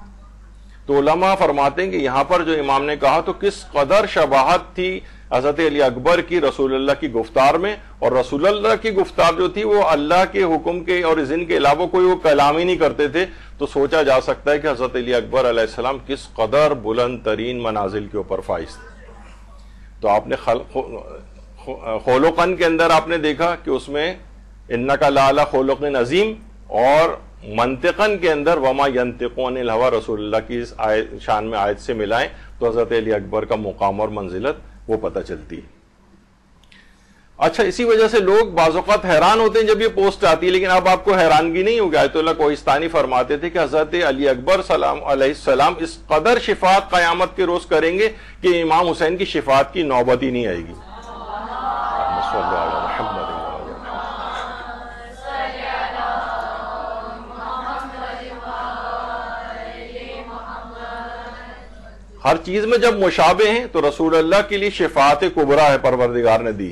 تو علماء فرماتے ہیں کہ یہاں پر جو امام نے کہا، تو کس قدر شباہت تھی حضرت علی اکبر کی رسول اللہ کی گفتار میں؟ اور رسول اللہ کی گفتار جو تھی، وہ اللہ کے حکم کے اور ذن کے علاوہ کوئی وہ کلام ہی نہیں کرتے تھے۔ تو سوچا جا سکتا ہے کہ حضرت علی اکبر علیہ السلام کس قدر بلند ترین منازل کے اوپر فائز تھے۔ تو آپ نے خولقن کے اندر آپ نے دیکھا کہ اس میں ان کا لالا خولق عظیم اور منطقن کے اندر وما ینتقون الہوا رسول اللہ کی اس شان میں آیت سے ملائیں تو حضرت علی اکبر کا مقام اور منزلت وہ پتہ چلتی ہے۔ اچھا اسی وجہ سے لوگ بعض اوقات حیران ہوتے ہیں جب یہ پوسٹ آتی ہے، لیکن اب آپ کو حیرانگی نہیں ہوگی۔ آیت اللہ کوہستانی فرماتے تھے کہ حضرت علی اکبر سلام علیہ السلام اس قدر شفاعت قیامت کے روز کریں گے کہ امام حسین کی شفاعت کی نوبت ہی نہیں آئے گی۔ ہر چیز میں جب مشابہ ہیں تو رسول اللہ کے لیے شفاعت کبرا ہے، پروردگار نے دی۔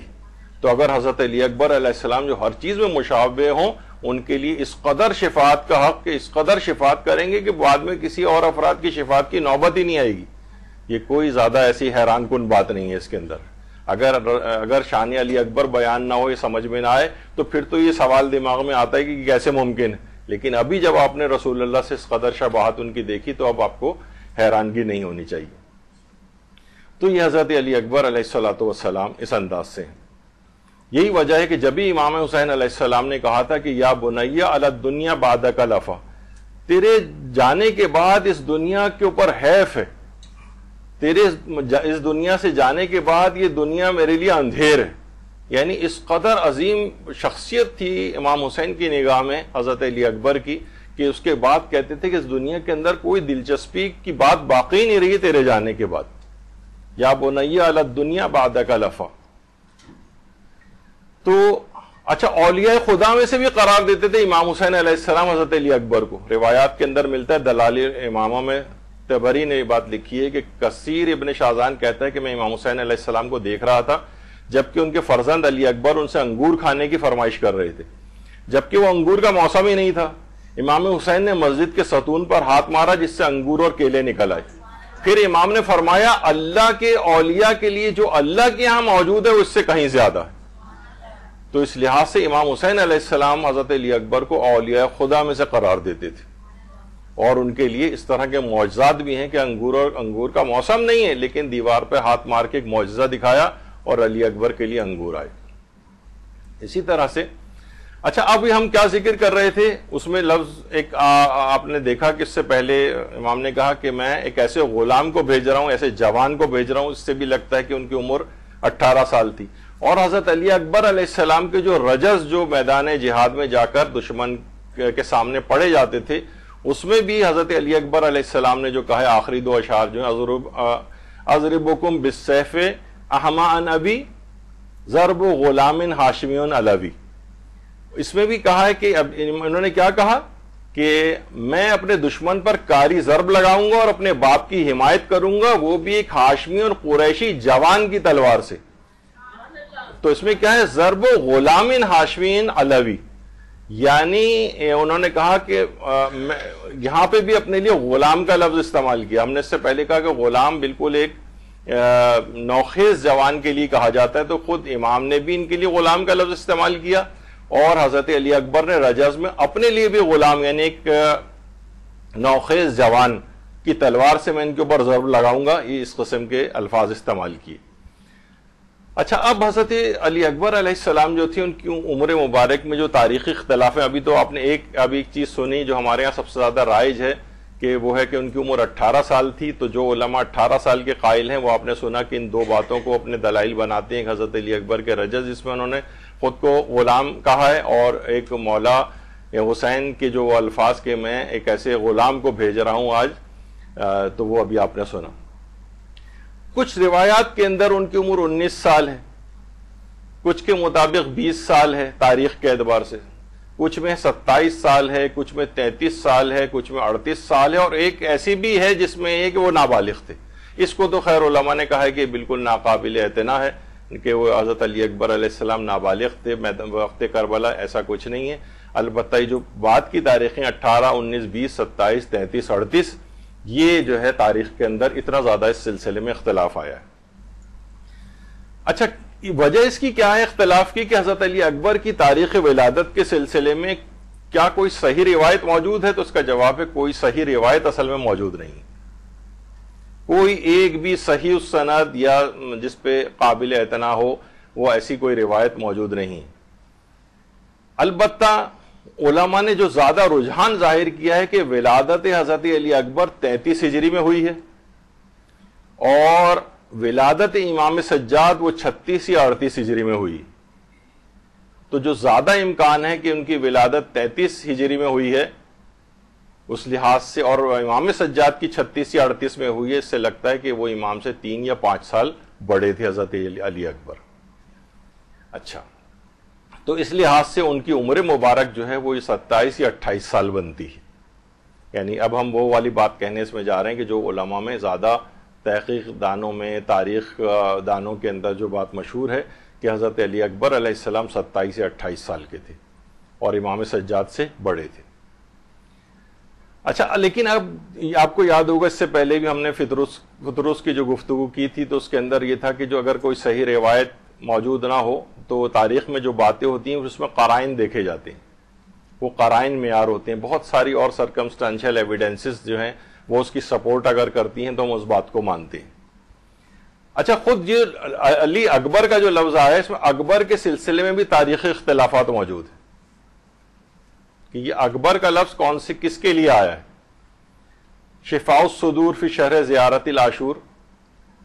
تو اگر حضرت علی اکبر علیہ السلام جو ہر چیز میں مشابہ ہوں، ان کے لیے اس قدر شفاعت کا حق کہ اس قدر شفاعت کریں گے کہ بعد میں کسی اور افراد کی شفاعت کی نوبت ہی نہیں آئے گی۔ یہ کوئی زیادہ ایسی حیران کن بات نہیں ہے اس کے اندر۔ اگر اگر شان علی اکبر بیان نہ ہو، یہ سمجھ میں نہ آئے، تو پھر تو یہ سوال دماغ میں آتا ہے کہ کیسے ممکن ہے؟ لیکن ابھی جب آپ نے رسول اللہ سے اس قدر شباہت ان کی دیکھی، تو اب آپ کو حیرانگی نہیں ہونی چاہیے۔ تو یہ حضرت علی اکبر علیہ السلاۃ والسلام اس انداز سے یہی وجہ ہے کہ جب بھی امام حسین علیہ السلام نے کہا تھا کہ یا بنیا الگ دنیا باد کا لفا تیرے جانے کے بعد اس دنیا کے اوپر حیف ہے، تیرے اس دنیا سے جانے کے بعد یہ دنیا میرے لیے اندھیر ہے۔ یعنی اس قدر عظیم شخصیت تھی امام حسین کی نگاہ میں، حضرت علی اکبر کی، کہ اس کے بعد کہتے تھے کہ اس دنیا کے اندر کوئی دلچسپی کی بات باقی نہیں رہی تیرے جانے کے بعد۔ یا بنیا الگ دنیا باد کا لفا تو اچھا اولیاء خدا میں سے بھی قرار دیتے تھے امام حسین علیہ السلام، حضرت علی اکبر کو۔ روایات کے اندر ملتا ہے دلالی امامہ میں تبری نے یہ بات لکھی ہے کہ کثیر ابن شاہزان کہتا ہے کہ میں امام حسین علیہ السلام کو دیکھ رہا تھا، جبکہ ان کے فرزند علی اکبر ان سے انگور کھانے کی فرمائش کر رہے تھے۔ جبکہ وہ انگور کا موسم ہی نہیں تھا۔ امام حسین نے مسجد کے ستون پر ہاتھ مارا، جس سے انگور اور کیلے نکل آئے۔ پھر امام نے فرمایا، اللہ کے اولیاء کے لیے جو اللہ کے یہاں موجود ہے اس سے کہیں زیادہ ہے۔ تو اس لحاظ سے امام حسین علیہ السلام حضرت علی اکبر کو اولیاء خدا میں سے قرار دیتے تھے۔ اور ان کے لیے اس طرح کے معجزات بھی ہیں کہ انگور اور انگور کا موسم نہیں ہے، لیکن دیوار پہ ہاتھ مار کے ایک معجزہ دکھایا اور علی اکبر کے لیے انگور آئے۔ اسی طرح سے اچھا اب ہم کیا ذکر کر رہے تھے؟ اس میں لفظ ایک آپ نے دیکھا کہ اس سے پہلے امام نے کہا کہ میں ایک ایسے غلام کو بھیج رہا ہوں، ایسے جوان کو بھیج رہا ہوں، اس سے بھی لگتا ہے کہ ان کی عمر اٹھارہ سال تھی۔ اور حضرت علی اکبر علیہ السلام کے جو رجز جو میدان جہاد میں جا کر دشمن کے سامنے پڑے جاتے تھے، اس میں بھی حضرت علی اکبر علیہ السلام نے جو کہا ہے، آخری دو اشعار جو ہیں بسیف احما ان ابی ضرب غلام ہاشمی علوی۔ اس میں بھی کہا ہے کہ انہوں نے کیا کہا؟ کہ میں اپنے دشمن پر کاری ضرب لگاؤں گا اور اپنے باپ کی حمایت کروں گا، وہ بھی ایک ہاشمی اور قریشی جوان کی تلوار سے۔ تو اس میں کیا ہے؟ ضرب غلامن ہاشمین علوی۔ یعنی انہوں نے کہا کہ یہاں پہ بھی اپنے لیے غلام کا لفظ استعمال کیا۔ ہم نے اس سے پہلے کہا کہ غلام بالکل ایک نوخیز جوان کے لیے کہا جاتا ہے۔ تو خود امام نے بھی ان کے لیے غلام کا لفظ استعمال کیا۔ اور حضرت علی اکبر نے رجز میں اپنے لیے بھی غلام یعنی ایک نوخیز جوان کی تلوار سے میں ان کے اوپر ضرب لگاؤں گا۔ یہ اس قسم کے الفاظ استعمال کیے۔ اچھا اب حضرت علی اکبر علیہ السلام جو تھی، ان کی عمر مبارک میں جو تاریخی اختلاف ہیں، ابھی تو آپ نے ایک، ابھی ایک چیز سنی جو ہمارے یہاں سب سے زیادہ رائج ہے کہ وہ ہے کہ ان کی عمر اٹھارہ سال تھی، تو جو علماء اٹھارہ سال کے قائل ہیں، وہ آپ نے سنا کہ ان دو باتوں کو اپنے دلائل بناتے ہیں حضرت علی اکبر کے رجز، جس میں انہوں نے خود کو غلام کہا ہے، اور ایک مولا حسین کے جو الفاظ کے میں ایک ایسے غلام کو بھیج رہا ہوں آج تو وہ ابھی آپ نے سنا۔ کچھ روایات کے اندر ان کی عمر انیس سال ہے، کچھ کے مطابق بیس سال ہے تاریخ کے اعتبار سے۔ کچھ میں ستائیس سال ہے، کچھ میں تینتیس سال ہے، کچھ میں اڑتیس سال ہے اور ایک ایسی بھی ہے جس میں یہ کہ وہ نابالغ تھے۔ اس کو تو خیر علماء نے کہا ہے کہ بالکل ناقابل اعتنا ہے کہ وہ حضرت علی اکبر علیہ السلام نابالغ تھے وقت کربلا ایسا کچھ نہیں ہے۔ البتہ یہ جو بات کی تاریخیں اٹھارہ، انیس، بیس، ستائیس، تینتیس، اڑتیس یہ جو ہے تاریخ کے اندر اتنا زیادہ اس سلسلے میں اختلاف آیا ہے۔ اچھا وجہ اس کی کیا ہے اختلاف کی کہ حضرت علی اکبر کی تاریخ ولادت کے سلسلے میں کیا کوئی صحیح روایت موجود ہے؟ تو اس کا جواب ہے کوئی صحیح روایت اصل میں موجود نہیں۔ کوئی ایک بھی صحیح سند یا جس پہ قابل اعتنا ہو، وہ ایسی کوئی روایت موجود نہیں۔ البتہ علماء نے جو زیادہ رجحان ظاہر کیا ہے کہ ولادت حضرت علی اکبر تینتیس ہجری میں ہوئی ہے اور ولادت امام سجاد وہ چھتیس یا اڑتیس ہجری میں ہوئی تو جو زیادہ امکان ہے کہ ان کی ولادت تینتیس ہجری میں ہوئی ہے، اس لحاظ سے اور امام سجاد کی چھتیس یا اڑتیس میں ہوئی ہے، اس سے لگتا ہے کہ وہ امام سے تین یا پانچ سال بڑے تھے حضرت علی اکبر۔ اچھا۔ تو اس لحاظ سے ان کی عمر مبارک جو ہے وہ ستائیس یا اٹھائیس سال بنتی ہے۔ یعنی اب ہم وہ والی بات کہنے اس میں جا رہے ہیں کہ جو علماء میں زیادہ تحقیق دانوں میں، تاریخ دانوں کے اندر جو بات مشہور ہے کہ حضرت علی اکبر علیہ السلام ستائیس یا اٹھائیس سال کے تھے اور امام سجاد سے بڑے تھے۔ اچھا لیکن اب آپ کو یاد ہوگا، اس سے پہلے بھی ہم نے فطروس فطروس کی جو گفتگو کی تھی تو اس کے اندر یہ تھا کہ جو اگر کوئی صحیح روایت موجود نہ ہو تو تاریخ میں جو باتیں ہوتی ہیں، اس میں قرائن دیکھے جاتے ہیں۔ وہ قرائن معیار ہوتے ہیں۔ بہت ساری اور سرکمسٹانشل ایویڈنسز جو ہیں، وہ اس کی سپورٹ اگر کرتی ہیں تو ہم اس بات کو مانتے ہیں۔ اچھا خود یہ علی اکبر کا جو لفظ آیا ہے، اس میں اکبر کے سلسلے میں بھی تاریخی اختلافات موجود ہیں۔ کہ یہ اکبر کا لفظ کون سے، کس کے لیے آیا ہے؟ شفاء الصدور فی شہر زیارت العاشور۔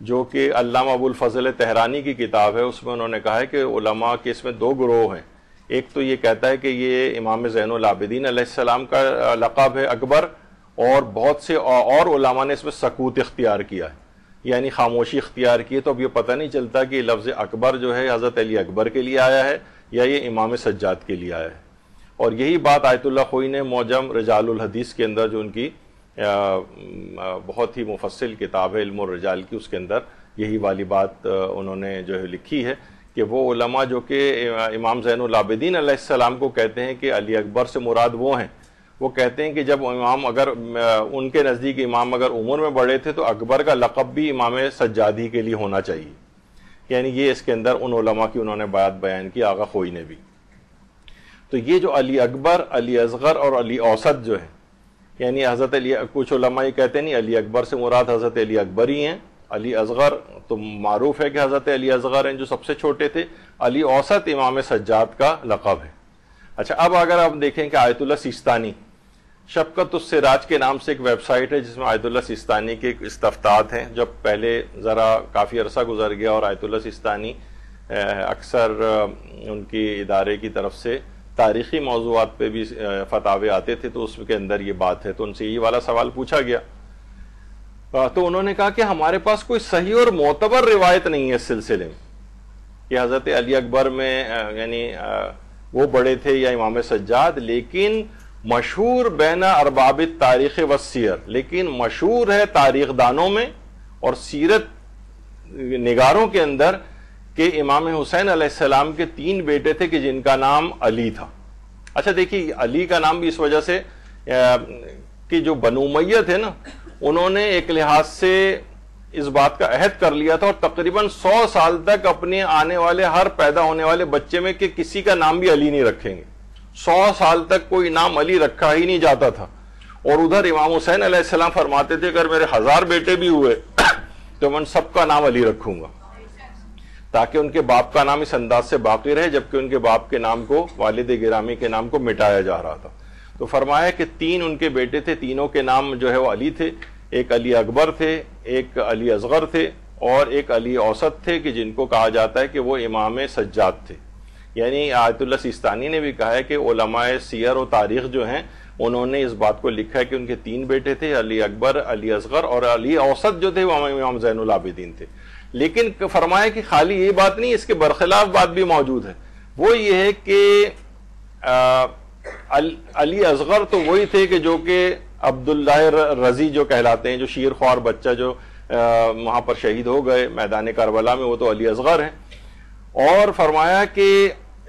جو کہ علامہ ابو الفضل تہرانی کی کتاب ہے، اس میں انہوں نے کہا ہے کہ علماء کے اس میں دو گروہ ہیں۔ ایک تو یہ کہتا ہے کہ یہ امام زین العابدین علیہ السلام کا لقب ہے اکبر، اور بہت سے اور علماء نے اس میں سکوت اختیار کیا ہے۔ یعنی خاموشی اختیار کی ہے، تو اب یہ پتہ نہیں چلتا کہ لفظ اکبر جو ہے حضرت علی اکبر کے لیے آیا ہے یا یہ امام سجاد کے لیے آیا ہے۔ اور یہی بات آیت اللہ خوئی نے موجم رجال الحدیث کے اندر جو ان کی بہت ہی مفصل کتاب ہے علم الرجال کی، اس کے اندر یہی والی بات انہوں نے جو ہے لکھی ہے کہ وہ علماء جو کہ امام زین العابدین علیہ السلام کو کہتے ہیں کہ علی اکبر سے مراد وہ ہیں۔ وہ کہتے ہیں کہ جب امام اگر ان کے نزدیک امام اگر عمر میں بڑے تھے تو اکبر کا لقب بھی امام سجادی کے لیے ہونا چاہیے۔ یعنی یہ اس کے اندر ان علماء کی انہوں نے بات بیان کی، آغا خوئی نے بھی۔ تو یہ جو علی اکبر، علی اصغر اور علی اوسط جو ہے یعنی حضرت علی، کچھ علماء یہ کہتے نہیں علی اکبر سے مراد حضرت علی اکبر ہی ہیں، علی اصغر، تو معروف ہے کہ حضرت علی اصغر ہیں جو سب سے چھوٹے تھے، علی اوسط امام سجاد کا لقب ہے۔ اچھا اب اگر آپ دیکھیں کہ آیت اللہ سیستانی، شفقت السراج کے نام سے ایک ویب سائٹ ہے، جس میں آیت اللہ سیستانی کے استفتاد ہیں جب پہلے ذرا کافی عرصہ گزر گیا اور آیت اللہ سیستانی، اکثر ان کی ادارے کی طرف سے تاریخی موضوعات پہ بھی فتاوے آتے تھے تو اس کے اندر یہ بات ہے، تو ان سے یہ والا سوال پوچھا گیا۔ تو انہوں نے کہا کہ ہمارے پاس کوئی صحیح اور معتبر روایت نہیں ہے اس سلسلے میں۔ کہ حضرت علی اکبر میں یعنی وہ بڑے تھے یا امام سجاد، لیکن مشہور بین ارباب تاریخ و سیر لیکن مشہور ہے تاریخ دانوں میں اور سیرت نگاروں کے اندر کہ امام حسین علیہ السلام کے تین بیٹے تھے کہ جن کا نام علی تھا۔ اچھا دیکھیے علی کا نام بھی اس وجہ سے کہ جو بنو میت ہے نا، انہوں نے ایک لحاظ سے اس بات کا عہد کر لیا تھا اور تقریباً سو سال تک اپنے آنے والے، ہر پیدا ہونے والے بچے میں کہ کسی کا نام بھی علی نہیں رکھیں گے۔ سو سال تک کوئی نام علی رکھا ہی نہیں جاتا تھا۔ اور ادھر امام حسین علیہ السلام فرماتے تھے، اگر میرے ہزار بیٹے بھی ہوئے، تو میں سب کا نام علی رکھوں گا۔ تاکہ ان کے باپ کا نام اس انداز سے باقی رہے جبکہ ان کے باپ کے نام کو والد گرامی کے نام کو مٹایا جا رہا تھا۔ تو فرمایا کہ تین ان کے بیٹے تھے، تینوں کے نام جو ہے وہ علی تھے۔ ایک علی اکبر تھے، ایک علی اصغر تھے اور ایک علی اوسط تھے کہ جن کو کہا جاتا ہے کہ وہ امام سجاد تھے۔ یعنی آیت اللہ سیستانی نے بھی کہا ہے کہ علماء سیر و تاریخ جو ہیں، انہوں نے اس بات کو لکھا ہے کہ ان کے تین بیٹے تھے، علی اکبر، علی اصغر اور علی اوسط جو تھے، وہ امام زین العابدین تھے۔ لیکن فرمایا کہ خالی یہ بات نہیں، اس کے برخلاف بات بھی موجود ہے۔ وہ یہ ہے کہ علی اصغر تو وہی تھے کہ جو کہ عبداللہ رضی جو کہلاتے ہیں، جو شیر خوار بچہ جو وہاں پر شہید ہو گئے میدان کربلا میں، وہ تو علی اصغر ہیں۔ اور فرمایا کہ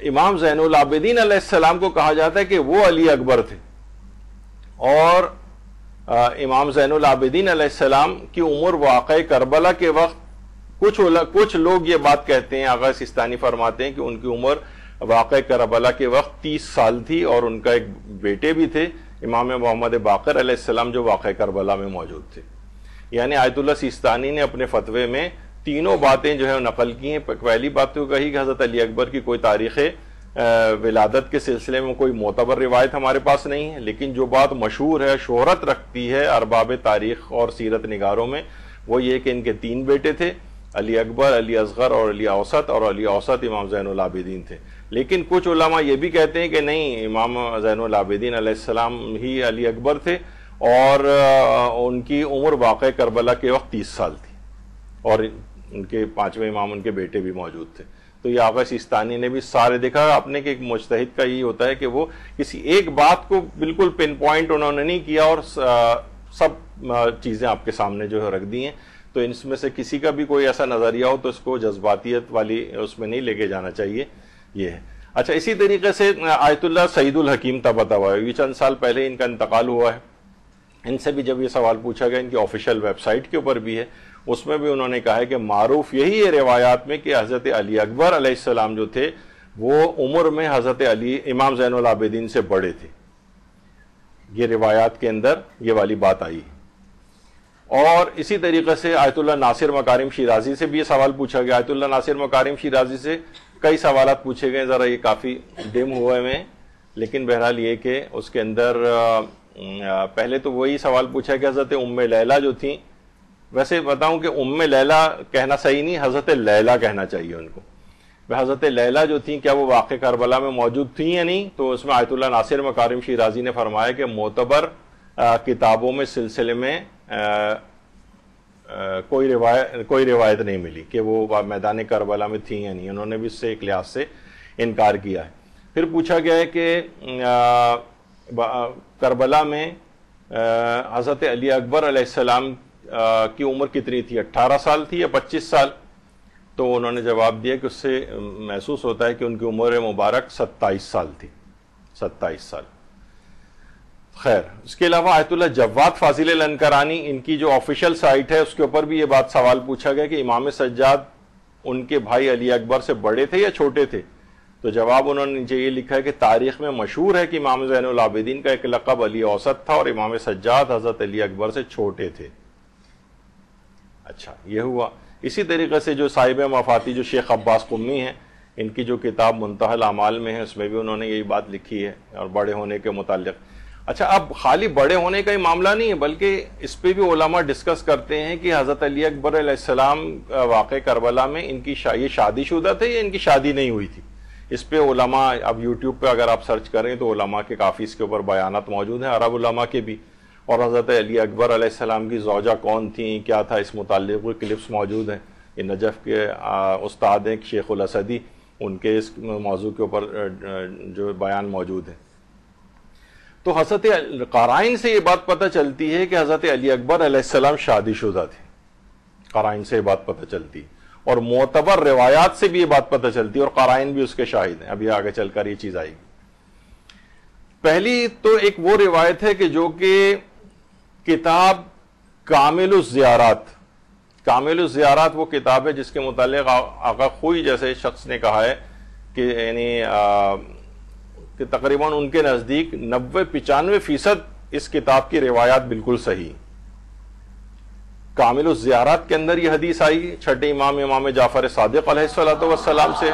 امام زین العابدین علیہ السلام کو کہا جاتا ہے کہ وہ علی اکبر تھے۔ اور امام زین العابدین علیہ السلام کی عمر واقع کربلا کے وقت کچھ کچھ لوگ یہ بات کہتے ہیں آغا سستانی فرماتے ہیں کہ ان کی عمر واقع کربلا کے وقت تیس سال تھی اور ان کا ایک بیٹے بھی تھے، امام محمد باقر علیہ السلام جو واقع کربلا میں موجود تھے۔ یعنی آیت اللہ سیستانی نے اپنے فتوے میں تینوں باتیں جو ہے نقل کی ہیں۔ پہلی بات تو کہی کہ حضرت علی اکبر کی کوئی تاریخ ولادت کے سلسلے میں کوئی معتبر روایت ہمارے پاس نہیں ہے، لیکن جو بات مشہور ہے، شہرت رکھتی ہے ارباب تاریخ اور سیرت نگاروں میں، وہ یہ کہ ان کے تین بیٹے تھے۔ علی اکبر، علی اصغر اور علی اوسط اور علی اوسط امام زین العابدین تھے۔ لیکن کچھ علماء یہ بھی کہتے ہیں کہ نہیں، امام زین العابدین علیہ السلام ہی علی اکبر تھے اور ان کی عمر واقع کربلا کے وقت تیس سال تھی اور ان کے پانچویں امام ان کے بیٹے بھی موجود تھے۔ تو یہ آغا سیستانی نے بھی سارے دیکھا۔ اپنے کہ ایک مجتہد کا یہ ہوتا ہے کہ وہ کسی ایک بات کو بالکل پن پوائنٹ انہوں نے نہیں کیا اور سب چیزیں آپ کے سامنے جو ہے رکھ دی ہیں۔ تو ان میں سے کسی کا بھی کوئی ایسا نظریہ ہو تو اس کو جذباتیت والی اس میں نہیں لے کے جانا چاہیے، یہ ہے۔ اچھا اسی طریقے سے آیت اللہ سعید الحکیم تبتا ہوا ہے یہ چند سال پہلے ان کا انتقال ہوا ہے۔ ان سے بھی جب یہ سوال پوچھا گیا، ان کی آفیشیل ویب سائٹ کے اوپر بھی ہے۔ اس میں بھی انہوں نے کہا ہے کہ معروف یہی ہے روایات میں کہ حضرت علی اکبر علیہ السلام جو تھے، وہ عمر میں حضرت علی امام زین العابدین سے بڑے تھے۔ یہ روایات کے اندر یہ والی بات آئی۔ اور اسی طریقے سے آیت اللہ ناصر مکارم شیرازی سے بھی یہ سوال پوچھا گیا۔ آیت اللہ ناصر مکارم شیرازی سے کئی سوالات پوچھے گئے ذرا یہ کافی ڈیم ہوئے میں لیکن بہرحال یہ کہ اس کے اندر پہلے تو وہی سوال پوچھا کہ حضرت ام لیلہ جو تھیں۔ ویسے بتاؤں کہ ام لیلہ کہنا صحیح نہیں، حضرت لیلہ کہنا چاہیے ان کو۔ حضرت لیلہ جو تھیں، کیا وہ واقع کربلا میں موجود تھیں یا نہیں؟ تو اس میں آیت اللہ ناصر مکارم شیرازی نے فرمایا کہ معتبر کتابوں میں سلسلے میں کوئی روایت کوئی روایت نہیں ملی کہ وہ میدان کربلا میں تھیں یا نہیں، انہوں نے بھی اس سے ایک لحاظ سے انکار کیا ہے۔ پھر پوچھا گیا ہے کہ کربلا میں حضرت علی اکبر علیہ السلام کی عمر کتنی تھی؟ اٹھارہ سال تھی یا پچیس سال؟ تو انہوں نے جواب دیا کہ اس سے محسوس ہوتا ہے کہ ان کی عمر مبارک ستائیس سال تھی۔ ستائیس سال۔ خیر، اس کے علاوہ آیت اللہ جواد فاضل لنکرانی ان کی جو آفیشیل سائٹ ہے، اس کے اوپر بھی یہ بات سوال پوچھا گیا کہ امام سجاد ان کے بھائی علی اکبر سے بڑے تھے یا چھوٹے تھے؟ تو جواب انہوں نے یہ لکھا ہے کہ تاریخ میں مشہور ہے کہ امام زین العابدین کا ایک لقب علی اوسط تھا اور امام سجاد حضرت علی اکبر سے چھوٹے تھے۔ اچھا یہ ہوا۔ اسی طریقے سے جو صاحب مفاتی، جو شیخ عباس قمی ہیں، ان کی جو کتاب منتحل اعمال میں ہے، اس میں بھی انہوں نے یہی بات لکھی ہے اور بڑے ہونے کے متعلق۔ اچھا اب خالی بڑے ہونے کا ہی معاملہ نہیں ہے، بلکہ اس پہ بھی علماء ڈسکس کرتے ہیں کہ حضرت علی اکبر علیہ السلام واقع کربلا میں ان کی شا... یہ شادی شدہ تھے یا ان کی شادی نہیں ہوئی تھی؟ اس پہ علماء، اب یوٹیوب پہ اگر آپ سرچ کریں تو علماء کے کافی اس کے اوپر بیانات موجود ہیں، عرب علماء کے بھی۔ اور حضرت علی اکبر علیہ السلام کی زوجہ کون تھیں، کیا تھا اس متعلق کوئی کلپس موجود ہیں۔ یہ نجف کے استاد ہیں، شیخ الاسدی، ان کے اس موضوع کے اوپر جو بیان موجود ہیں۔ تو حضرت قرائن سے یہ بات پتہ چلتی ہے کہ حضرت علی اکبر علیہ السلام شادی شدہ تھے۔ قرائن سے یہ بات پتہ چلتی۔ اور معتبر روایات سے بھی یہ بات پتہ چلتی اور قرائن بھی اس کے شاہد ہیں۔ ابھی آگے چل کر یہ چیز آئے گی۔ پہلی تو ایک وہ روایت ہے کہ جو کہ کتاب کامل الزیارات کامل الزیارات وہ کتاب ہے جس کے متعلق آقا خوئی جیسے شخص نے کہا ہے کہ یعنی کہ تقریباً ان کے نزدیک نوے پچانوے فیصد اس کتاب کی روایات بالکل صحیح کامل الزیارات کے اندر یہ حدیث آئی، چھٹے امام امام جعفر صادق علیہ السلام سے۔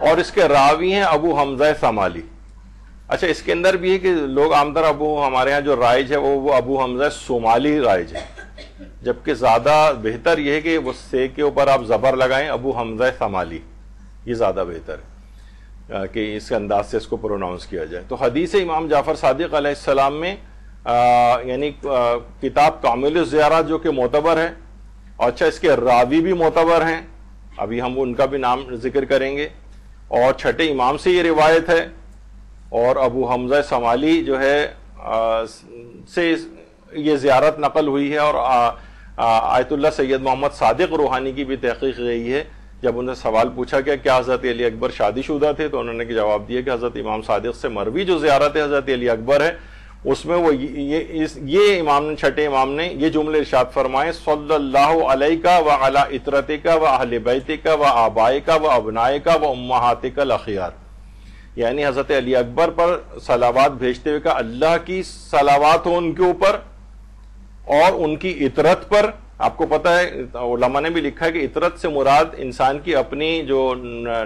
اور اس کے راوی ہیں ابو حمزہ سمالی اچھا اس کے اندر بھی ہے کہ لوگ عامدر ابو ہمارے ہاں جو رائج ہے وہ ابو حمزہ سومالی رائج ہے۔ جبکہ زیادہ بہتر یہ ہے کہ وہ سے کے اوپر آپ زبر لگائیں، ابو حمزہ سمالی یہ زیادہ بہتر ہے کہ اس انداز سے اس کو پروناؤنس کیا جائے۔ تو حدیث امام جعفر صادق علیہ السلام میں یعنی کتاب کامل الزیارات جو کہ معتبر ہے، اور اچھا اس کے راوی بھی معتبر ہیں۔ ابھی ہم ان کا بھی نام ذکر کریں گے۔ اور چھٹے امام سے یہ روایت ہے۔ اور ابو حمزہ سمالی جو ہے سے یہ زیارت نقل ہوئی ہے اور آیت اللہ سید محمد صادق روحانی کی بھی تحقیق رہی ہے۔ جب انہیں سوال پوچھا گیا کیا حضرت علی اکبر شادی شدہ تھے تو انہوں نے جواب دیا کہ حضرت امام صادق سے مروی جو زیارت ہے حضرت علی اکبر ہے۔ اس میں وہ یہ امام نے چھٹے امام نے یہ جملے ارشاد فرمائے صلی اللہ علیہ کا و علی اطرت کا و اہل بیت کا و آبائے کا و ابنائے کا و امہات کا لخیار یعنی حضرت علی اکبر پر سلاوات بھیجتے ہوئے کہ اللہ کی سلاوات ہو ان کے اوپر اور ان کی اطرت پر آپ کو پتا ہے، علماء نے بھی لکھا ہے کہ اطرت سے مراد انسان کی اپنی جو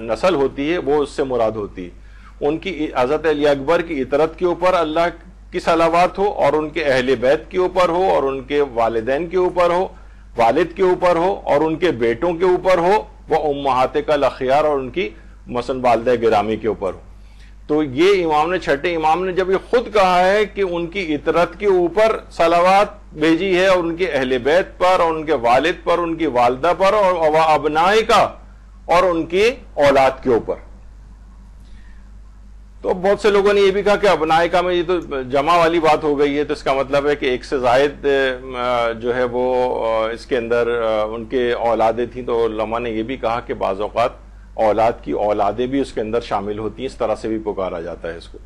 نسل ہوتی ہے، وہ اس سے مراد ہوتی ہے۔ ان کی حضرت علی اکبر کی اطرت کے اوپر اللہ کی سلاوات ہو، اور ان کے اہل بیت کے اوپر ہو، اور ان کے والدین کے اوپر ہو، والد کے اوپر ہو، اور ان کے بیٹوں کے اوپر ہو، وہ امہات کا لخیار اور ان کی مثلا والدہ گرامی کے اوپر ہو۔ تو یہ امام نے چھٹے امام نے جب یہ خود کہا ہے کہ ان کی اطرت کے اوپر سلاوات بھیجی ہے اور ان کے اہل بیت پر اور ان کے والد پر، ان کی والدہ پر اور ابنائے کا اور ان کی اولاد کے اوپر۔ تو بہت سے لوگوں نے یہ بھی کہا کہ ابنائے کا میں یہ تو جمع والی بات ہو گئی ہے، تو اس کا مطلب ہے کہ ایک سے زائد جو ہے وہ اس کے اندر ان کے اولادیں تھیں تو علماء نے یہ بھی کہا کہ بعض اوقات اولاد کی اولادیں بھی اس کے اندر شامل ہوتی ہیں، اس طرح سے بھی پکارا جاتا ہے اس کو۔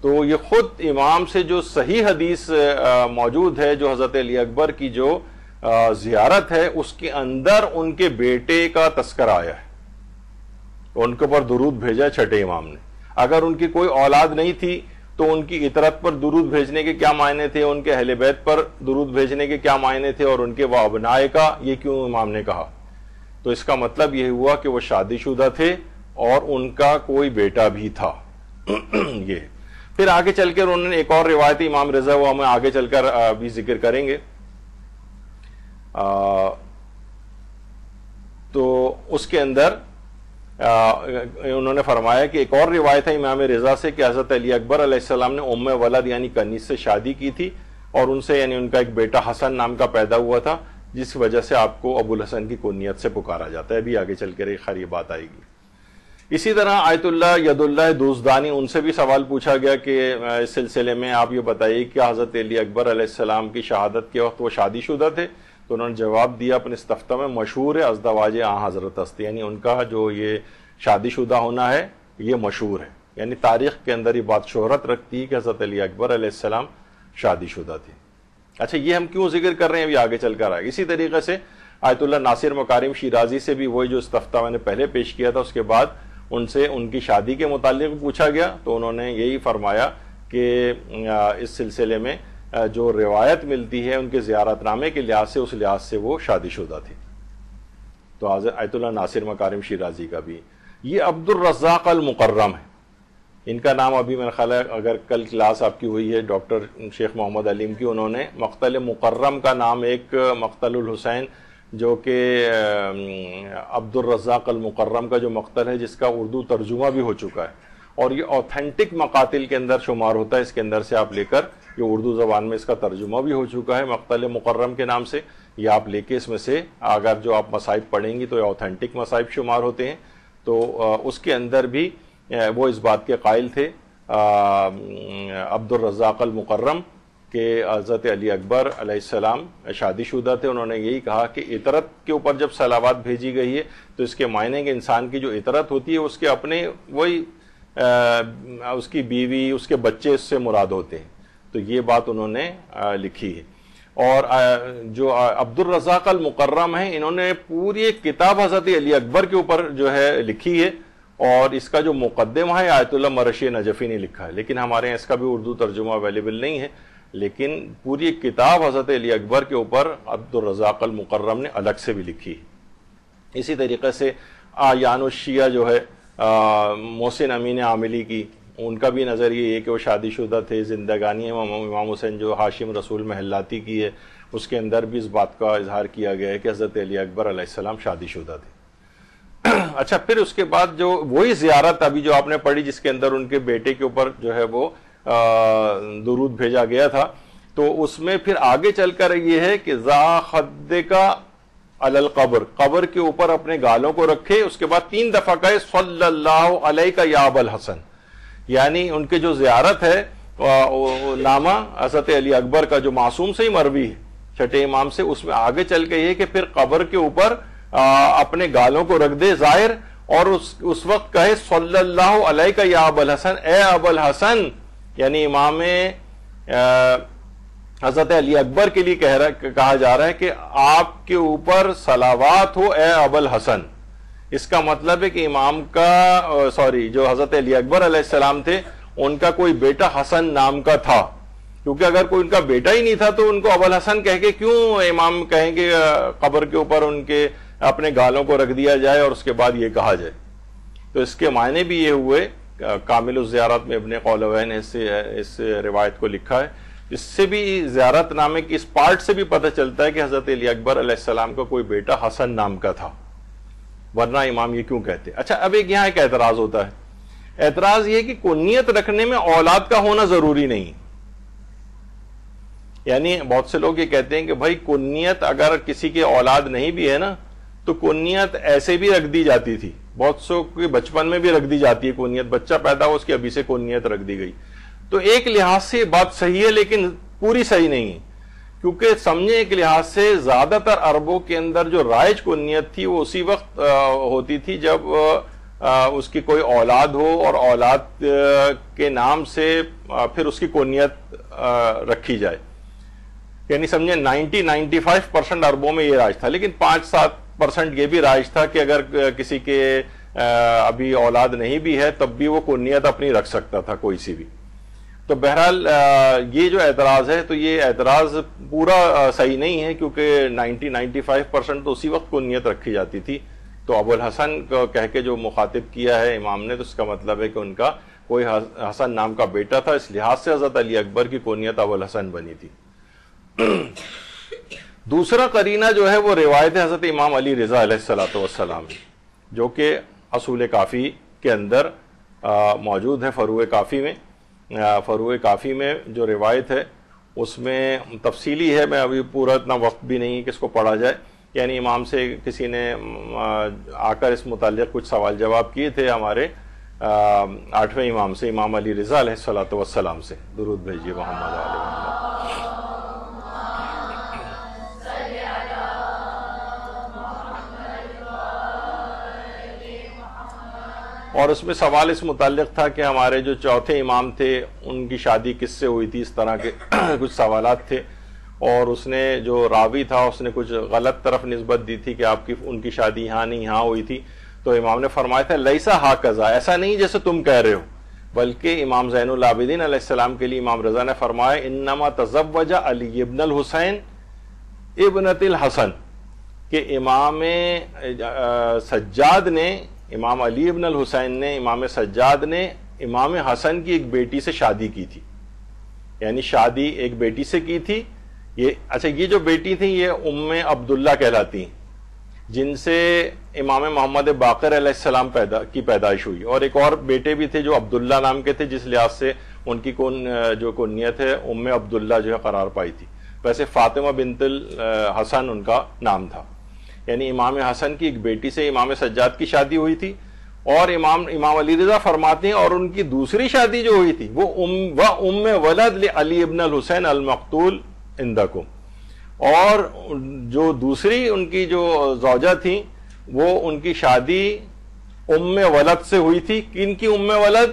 تو یہ خود امام سے جو صحیح حدیث موجود ہے، جو حضرت علی اکبر کی جو زیارت ہے، اس کے اندر ان کے بیٹے کا تذکر آیا ہے۔ ان کے اوپر درود بھیجا چھٹے امام نے۔ اگر ان کی کوئی اولاد نہیں تھی تو ان کی اطرت پر درود بھیجنے کے کیا معنی تھے؟ ان کے اہل بیت پر درود بھیجنے کے کیا معنی تھے؟ اور ان کے وہ ابنائے کا یہ کیوں امام نے کہا؟ تو اس کا مطلب یہ ہوا کہ وہ شادی شدہ تھے اور ان کا کوئی بیٹا بھی تھا۔ یہ۔ پھر آگے چل کر انہوں نے ایک اور روایتی امام رضا وہ ہمیں آگے چل کر بھی ذکر کریں گے۔ تو اس کے اندر انہوں نے فرمایا کہ ایک اور روایت ہے امام رضا سے کہ حضرت علی اکبر علیہ السلام نے ام ولد یعنی کنیس سے شادی کی تھی اور ان سے یعنی ان کا ایک بیٹا حسن نام کا پیدا ہوا تھا۔ جس وجہ سے آپ کو ابو الحسن کی کنیت سے پکارا جاتا ہے، ابھی آگے چل کر ایک خیر یہ بات آئے گی۔ اسی طرح آیت اللہ، ید اللہ دوستانی، ان سے بھی سوال پوچھا گیا کہ اس سلسلے میں آپ یہ بتائیے کہ حضرت علی اکبر علیہ السلام کی شہادت کے وقت وہ شادی شدہ تھے؟ تو انہوں نے جواب دیا، اپنے استفتہ میں مشہور ہے ازدواج آ حضرت ہستی یعنی ان کا جو یہ شادی شدہ ہونا ہے، یہ مشہور ہے۔ یعنی تاریخ کے اندر یہ بات شہرت رکھتی ہے کہ حضرت علی اکبر علیہ السلام شادی شدہ تھی اچھا یہ ہم کیوں ذکر کر رہے ہیں؟ ابھی آگے چل کر آئے اسی طریقے سے آیت اللہ ناصر مکارم شیرازی سے بھی وہی جو استفتہ میں نے پہلے پیش کیا تھا، اس کے بعد ان سے ان کی شادی کے متعلق پوچھا گیا۔ تو انہوں نے یہی فرمایا کہ اس سلسلے میں جو روایت ملتی ہے ان کے زیارت نامے کے لحاظ سے، اس لحاظ سے وہ شادی شدہ تھی۔ تو آیت اللہ ناصر مکارم شیرازی کا بھی۔ یہ عبد الرزاق المکرم ہے۔ ان کا نام ابھی میرا خیال ہے اگر کل کلاس آپ کی ہوئی ہے ڈاکٹر شیخ محمد علیم کی، انہوں نے مقتل مکرم کا نام ایک مقتل الحسین جو کہ عبد الرزاق المکرم کا جو مقتل ہے، جس کا اردو ترجمہ بھی ہو چکا ہے۔ اور یہ اوتھینٹک مقاتل کے اندر شمار ہوتا ہے، اس کے اندر سے آپ لے کر یہ اردو زبان میں اس کا ترجمہ بھی ہو چکا ہے مقتل مکرم کے نام سے۔ یہ آپ لے کے اس میں سے اگر جو آپ مصائب پڑھیں گی تو یہ اوتھینٹک مصائب شمار ہوتے ہیں۔ تو اس کے اندر بھی وہ اس بات کے قائل تھے عبد الرزاق المکرم کہ حضرت علی اکبر علیہ السلام شادی شدہ تھے۔ انہوں نے یہی کہا کہ اطرت کے اوپر جب سلاوات بھیجی گئی ہے تو اس کے معنی کہ انسان کی جو اطرت ہوتی ہے، اس کے اپنے وہی اس کی بیوی، اس کے بچے اس سے مراد ہوتے ہیں۔ تو یہ بات انہوں نے لکھی ہے۔ اور جو عبد الرزاق المکرم ہیں، انہوں نے پوری کتاب حضرت علی اکبر کے اوپر جو ہے لکھی ہے۔ اور اس کا جو مقدمہ ہے، آیت اللہ مرشی نجفی نے لکھا ہے۔ لیکن ہمارے یہاں اس کا بھی اردو ترجمہ اویلیبل نہیں ہے۔ لیکن پوری کتاب حضرت علی اکبر کے اوپر عبد الرزاق المکرم نے الگ سے بھی لکھی ہے۔ اسی طریقے سے آیان الشیعہ جو ہے محسن امین عاملی کی، ان کا بھی نظر یہ ہے کہ وہ شادی شدہ تھے، زندگانی امام حسین جو ہاشم رسول محلاتی کی ہے، اس کے اندر بھی اس بات کا اظہار کیا گیا ہے کہ حضرت علی اکبر علیہ السلام شادی شدہ تھے۔ اچھا پھر اس کے بعد جو وہی زیارت ابھی جو آپ نے پڑھی جس کے اندر ان کے بیٹے کے اوپر جو ہے وہ درود بھیجا گیا تھا، تو اس میں پھر آگے چل کر یہ ہے کہ زا خد کا القبر، قبر کے اوپر اپنے گالوں کو رکھے، اس کے بعد تین دفعہ کہے صلی اللہ علیہ کا یا اب الحسن۔ یعنی ان کے جو زیارت ہے نامہ حضرت علی اکبر کا جو معصوم سے ہی مروی ہے، چھٹے امام سے، اس میں آگے چل کے یہ کہ پھر قبر کے اوپر اپنے گالوں کو رکھ دے ظاہر اور اس اس وقت کہے صلی اللہ علیہ کا یا اب الحسن، اے اب الحسن یعنی امام حضرت علی اکبر کے لیے کہہ رہا، کہا جا رہا ہے کہ آپ کے اوپر سلاوات ہو، اے اب الحسن۔ اس کا مطلب ہے کہ امام کا سوری، جو حضرت علی اکبر علیہ السلام تھے، ان کا کوئی بیٹا حسن نام کا تھا۔ کیونکہ اگر کوئی ان کا بیٹا ہی نہیں تھا تو ان کو ابل حسن کہہ کے کیوں امام کہیں گے قبر کے اوپر ان کے اپنے گالوں کو رکھ دیا جائے اور اس کے بعد یہ کہا جائے۔ تو اس کے معنی بھی یہ ہوئے، کامل الزیارت میں ابن قولوین اس روایت کو لکھا ہے۔ اس سے بھی زیارت نامے کی، اس پارٹ سے بھی پتہ چلتا ہے کہ حضرت علی اکبر علیہ السلام کا کوئی بیٹا حسن نام کا تھا۔ ورنہ امام یہ کیوں کہتے؟ اچھا اب ایک یہاں ایک اعتراض ہوتا ہے۔ اعتراض یہ کہ کنیت رکھنے میں اولاد کا ہونا ضروری نہیں۔ یعنی بہت سے لوگ یہ کہتے ہیں کہ بھائی کنیت اگر کسی کی اولاد نہیں بھی ہے نا تو کنیت ایسے بھی رکھ دی جاتی تھی۔ بہت سو کی بچپن میں بھی رکھ دی جاتی ہے کنیت بچہ پیدا ہو اس کی ابھی سے کنیت رکھ دی گئی۔ تو ایک لحاظ سے بات صحیح ہے لیکن پوری صحیح نہیں ہے۔ کیونکہ سمجھے ایک لحاظ سے زیادہ تر عربوں کے اندر جو رائج کنیت تھی وہ اسی وقت ہوتی تھی جب اس کی کوئی اولاد ہو اور اولاد کے نام سے پھر اس کی کنیت رکھی جائے۔ یعنی سمجھے نائنٹی نائنٹی فائیو پرسنٹ اربوں میں یہ راج تھا، لیکن پانچ سات پرسنٹ یہ بھی راج تھا کہ اگر کسی کے ابھی اولاد نہیں بھی ہے، تب بھی وہ کنیت اپنی رکھ سکتا تھا کوئی سی بھی۔ تو بہرحال یہ جو اعتراض ہے، تو یہ اعتراض پورا صحیح نہیں ہے، کیونکہ نائنٹی نائنٹی فائیو پرسنٹ تو اسی وقت کو نیت رکھی جاتی تھی۔ تو ابو الحسن کو کہہ کے جو مخاطب کیا ہے امام نے، تو اس کا مطلب ہے کہ ان کا کوئی حسن نام کا بیٹا تھا، اس لحاظ سے حضرت علی اکبر کی کونیت ابو الحسن بنی تھی۔ دوسرا قرینہ جو ہے وہ روایت حضرت امام علی رضا علیہ السلاۃ والسلام جو کہ اصول کافی کے اندر موجود ہے فروع کافی میں۔ فروع کافی میں جو روایت ہے، اس میں تفصیلی ہے، میں ابھی پورا اتنا وقت بھی نہیں کہ اس کو پڑھا جائے۔ یعنی امام سے کسی نے، آ کر اس متعلق کچھ سوال جواب کیے تھے ہمارے آٹھویں امام سے، امام علی رضا علیہ السلاۃ والسلام سے۔ درود بھیجیے، محمد علیہ اور اس میں سوال اس متعلق تھا کہ ہمارے جو چوتھے امام تھے، ان کی شادی کس سے ہوئی تھی؟ اس طرح کے کچھ سوالات تھے۔ اور اس نے جو راوی تھا، اس نے کچھ غلط طرف نسبت دی تھی کہ آپ کی، ان کی شادی یہاں نہیں، یہاں ہوئی تھی۔ تو امام نے فرمایا تھا لئیسا ہا قزا ایسا نہیں جیسے تم کہہ رہے ہو۔ بلکہ امام زین العابدین علیہ السلام کے لیے امام رضا نے فرمایا، انما تزوجہ علی ابن الحسین ابنت الحسن، کہ امام سجاد نے امام علی ابن الحسین نے، امام سجاد نے امام حسن کی ایک بیٹی سے شادی کی تھی۔ یعنی شادی ایک بیٹی سے کی تھی۔ یہ اچھا یہ جو بیٹی تھی یہ ام عبداللہ کہلاتی جن سے امام محمد باقر علیہ السلام پیدا، کی پیدائش ہوئی۔ اور ایک اور بیٹے بھی تھے جو عبداللہ نام کے تھے، جس لحاظ سے ان کی کون، جو کنیت ہے، ام عبداللہ جو ہے قرار پائی تھی۔ ویسے فاطمہ بنت الحسن ان کا نام تھا۔ یعنی امام حسن کی ایک بیٹی سے امام سجاد کی شادی ہوئی تھی اور امام امام علی رضا فرماتے ہیں اور ان کی دوسری شادی جو ہوئی تھی، وہ ام و ام ولد علی ابن الحسین المقتول اندکم اور جو دوسری ان کی جو زوجہ تھی وہ ان کی شادی ام ولد سے ہوئی تھی۔ کن کی ام ولد؟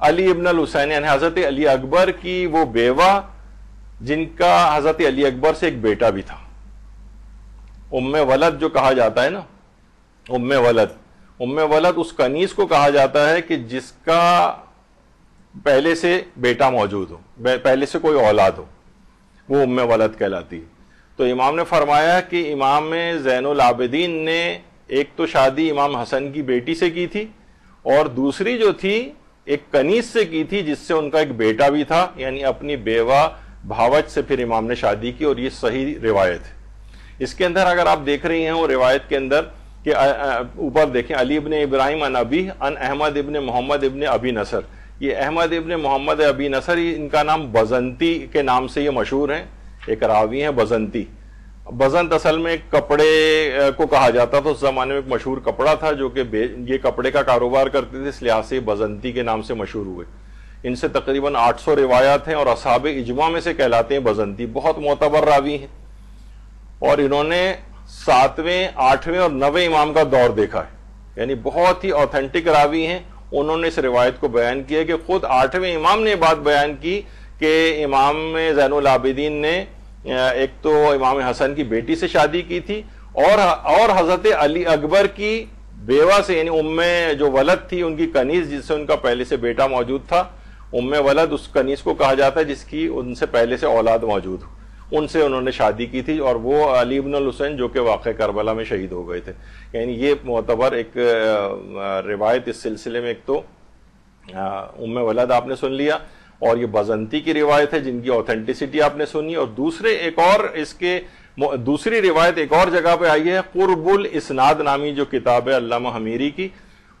علی ابن الحسین یعنی حضرت علی اکبر کی وہ بیوہ، جن کا حضرت علی اکبر سے ایک بیٹا بھی تھا۔ ام ولد جو کہا جاتا ہے نا، ام ولد۔ ام ولد اس کنیز کو کہا جاتا ہے کہ جس کا پہلے سے بیٹا موجود ہو پہلے سے کوئی اولاد ہو، وہ ام ولد کہلاتی تو امام نے فرمایا کہ امام زین العابدین نے ایک تو شادی امام حسن کی بیٹی سے کی تھی اور دوسری جو تھی، ایک کنیز سے کی تھی، جس سے ان کا ایک بیٹا بھی تھا یعنی اپنی بیوہ بھاوت سے پھر امام نے شادی کی اور یہ صحیح روایت ہے۔ اس کے اندر اگر آپ دیکھ رہی ہیں وہ روایت کے اندر کہ اوپر دیکھیں، علی ابن ابراہیم ان ابی ان احمد ابن محمد ابن ابی نصر۔ یہ احمد ابن محمد ابی نصر ان کا نام بزنتی کے نام سے یہ مشہور ہیں۔ ایک راوی ہیں بزنتی۔ بزنت اصل میں کپڑے کو کہا جاتا تھا، اس زمانے میں ایک مشہور کپڑا تھا جو کہ یہ کپڑے کا کاروبار کرتے تھے اس لحاظ سے بزنتی کے نام سے مشہور ہوئے۔ ان سے تقریباً آٹھ سو روایات ہیں اور اصحاب اجماع میں سے کہلاتے ہیں بزنتی۔ بہت معتبر راوی ہیں۔ اور انہوں نے ساتویں، آٹھویں اور نویں امام کا دور دیکھا ہے۔ یعنی بہت ہی اوتھینٹک راوی ہیں۔ انہوں نے اس روایت کو بیان کیا کہ خود آٹھویں امام نے بات بیان کی کہ امام زین العابدین نے، ایک تو امام حسن کی بیٹی سے شادی کی تھی اور اور حضرت علی اکبر کی بیوہ سے یعنی ام جو ولد تھی، ان کی کنیز جس سے ان کا پہلے سے بیٹا موجود تھا، ام ولد اس کنیز کو کہا جاتا ہے جس کی ان سے پہلے سے اولاد موجود ہو۔ ان سے انہوں نے شادی کی تھی اور وہ علی ابن الحسین جو کہ واقع کربلا میں شہید ہو گئے تھے۔ یعنی یہ معتبر ایک روایت اس سلسلے میں ایک تو ام ولد آپ نے سن لیا اور یہ بزنتی کی روایت ہے جن کی اوتھینٹسٹی آپ نے سنی۔ اور دوسرے ایک اور اس کے دوسری روایت ایک اور جگہ پہ آئی ہے، قرب الاسناد نامی جو کتاب ہے علامہ حمیری کی۔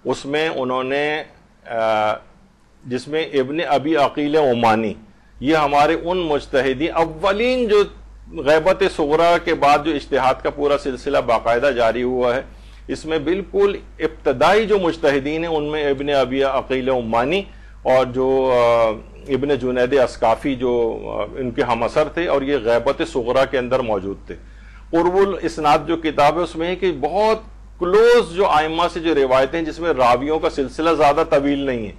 اس میں انہوں نے جس میں ابن ابی عقیل عمانی یہ ہمارے ان مجتہدین اولین جو غیبت صغرا کے بعد جو اشتہاد کا پورا سلسلہ باقاعدہ جاری ہوا ہے، اس میں بالکل ابتدائی جو مجتہدین ہیں، ان میں ابن ابی عقیل عمانی اور جو ابن جنید اسکافی جو ان کے ہم اثر تھے اور یہ غیبت صغرا کے اندر موجود تھے۔ قرب الاسناد جو کتاب ہے، اس میں ہے کہ بہت کلوز جو آئمہ سے جو روایتیں ہیں، جس میں راویوں کا سلسلہ زیادہ طویل نہیں ہے۔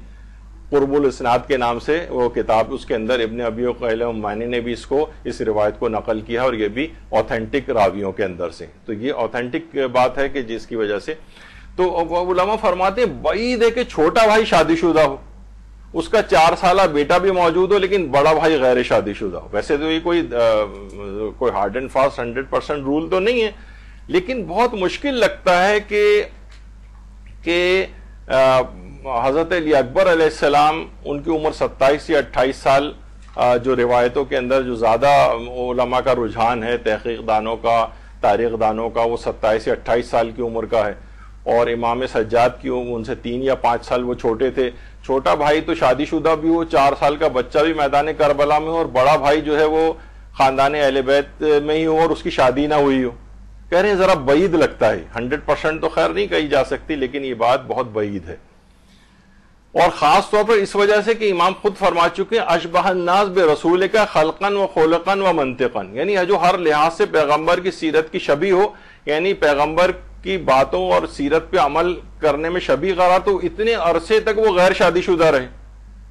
قرب الاسناد کے نام سے وہ کتاب اس کے اندر ابن ابی قیل معنی نے بھی اس کو، اس روایت کو نقل کیا اور یہ بھی اوتھینٹک راویوں کے اندر سے۔ تو یہ اوتھینٹک بات ہے کہ جس کی وجہ سے۔ تو علماء فرماتے ہیں بعید ہے کہ چھوٹا بھائی شادی شدہ ہو۔ اس کا چار سالہ بیٹا بھی موجود ہو، لیکن بڑا بھائی غیر شادی شدہ ہو۔ ویسے تو یہ کوئی کوئی hard and fast hundred percent rule تو نہیں ہے، لیکن بہت مشکل لگتا ہے کہ کہ حضرت علی اکبر علیہ السلام ان کی عمر ستائیس یا اٹھائیس سال جو روایتوں کے اندر جو زیادہ علماء کا رجحان ہے، تحقیق دانوں کا، تاریخ دانوں کا، وہ ستائیس یا اٹھائیس سال کی عمر کا ہے۔ اور امام سجاد کی عمر، ان سے تین یا پانچ سال وہ چھوٹے تھے۔ چھوٹا بھائی تو شادی شدہ بھی ہو چار سال کا بچہ بھی میدان کربلا میں ہو اور بڑا بھائی جو ہے وہ خاندان اہل بیت میں ہی ہو اور اس کی شادی نہ ہوئی ہو۔ کہہ رہے ہیں ذرا بعید لگتا ہے۔ ہنڈریڈ پرسینٹ تو خیر نہیں کہی جا سکتی، لیکن یہ بات بہت بعید ہے۔ اور خاص طور پر اس وجہ سے کہ امام خود فرما چکے اشبہ الناس بے رسول کا خلقن و خولقن و منطقن یعنی جو ہر لحاظ سے پیغمبر کی سیرت کی شبی ہو یعنی پیغمبر کی باتوں اور سیرت پہ عمل کرنے میں شبی کرا تو اتنے عرصے تک وہ غیر شادی شدہ رہے۔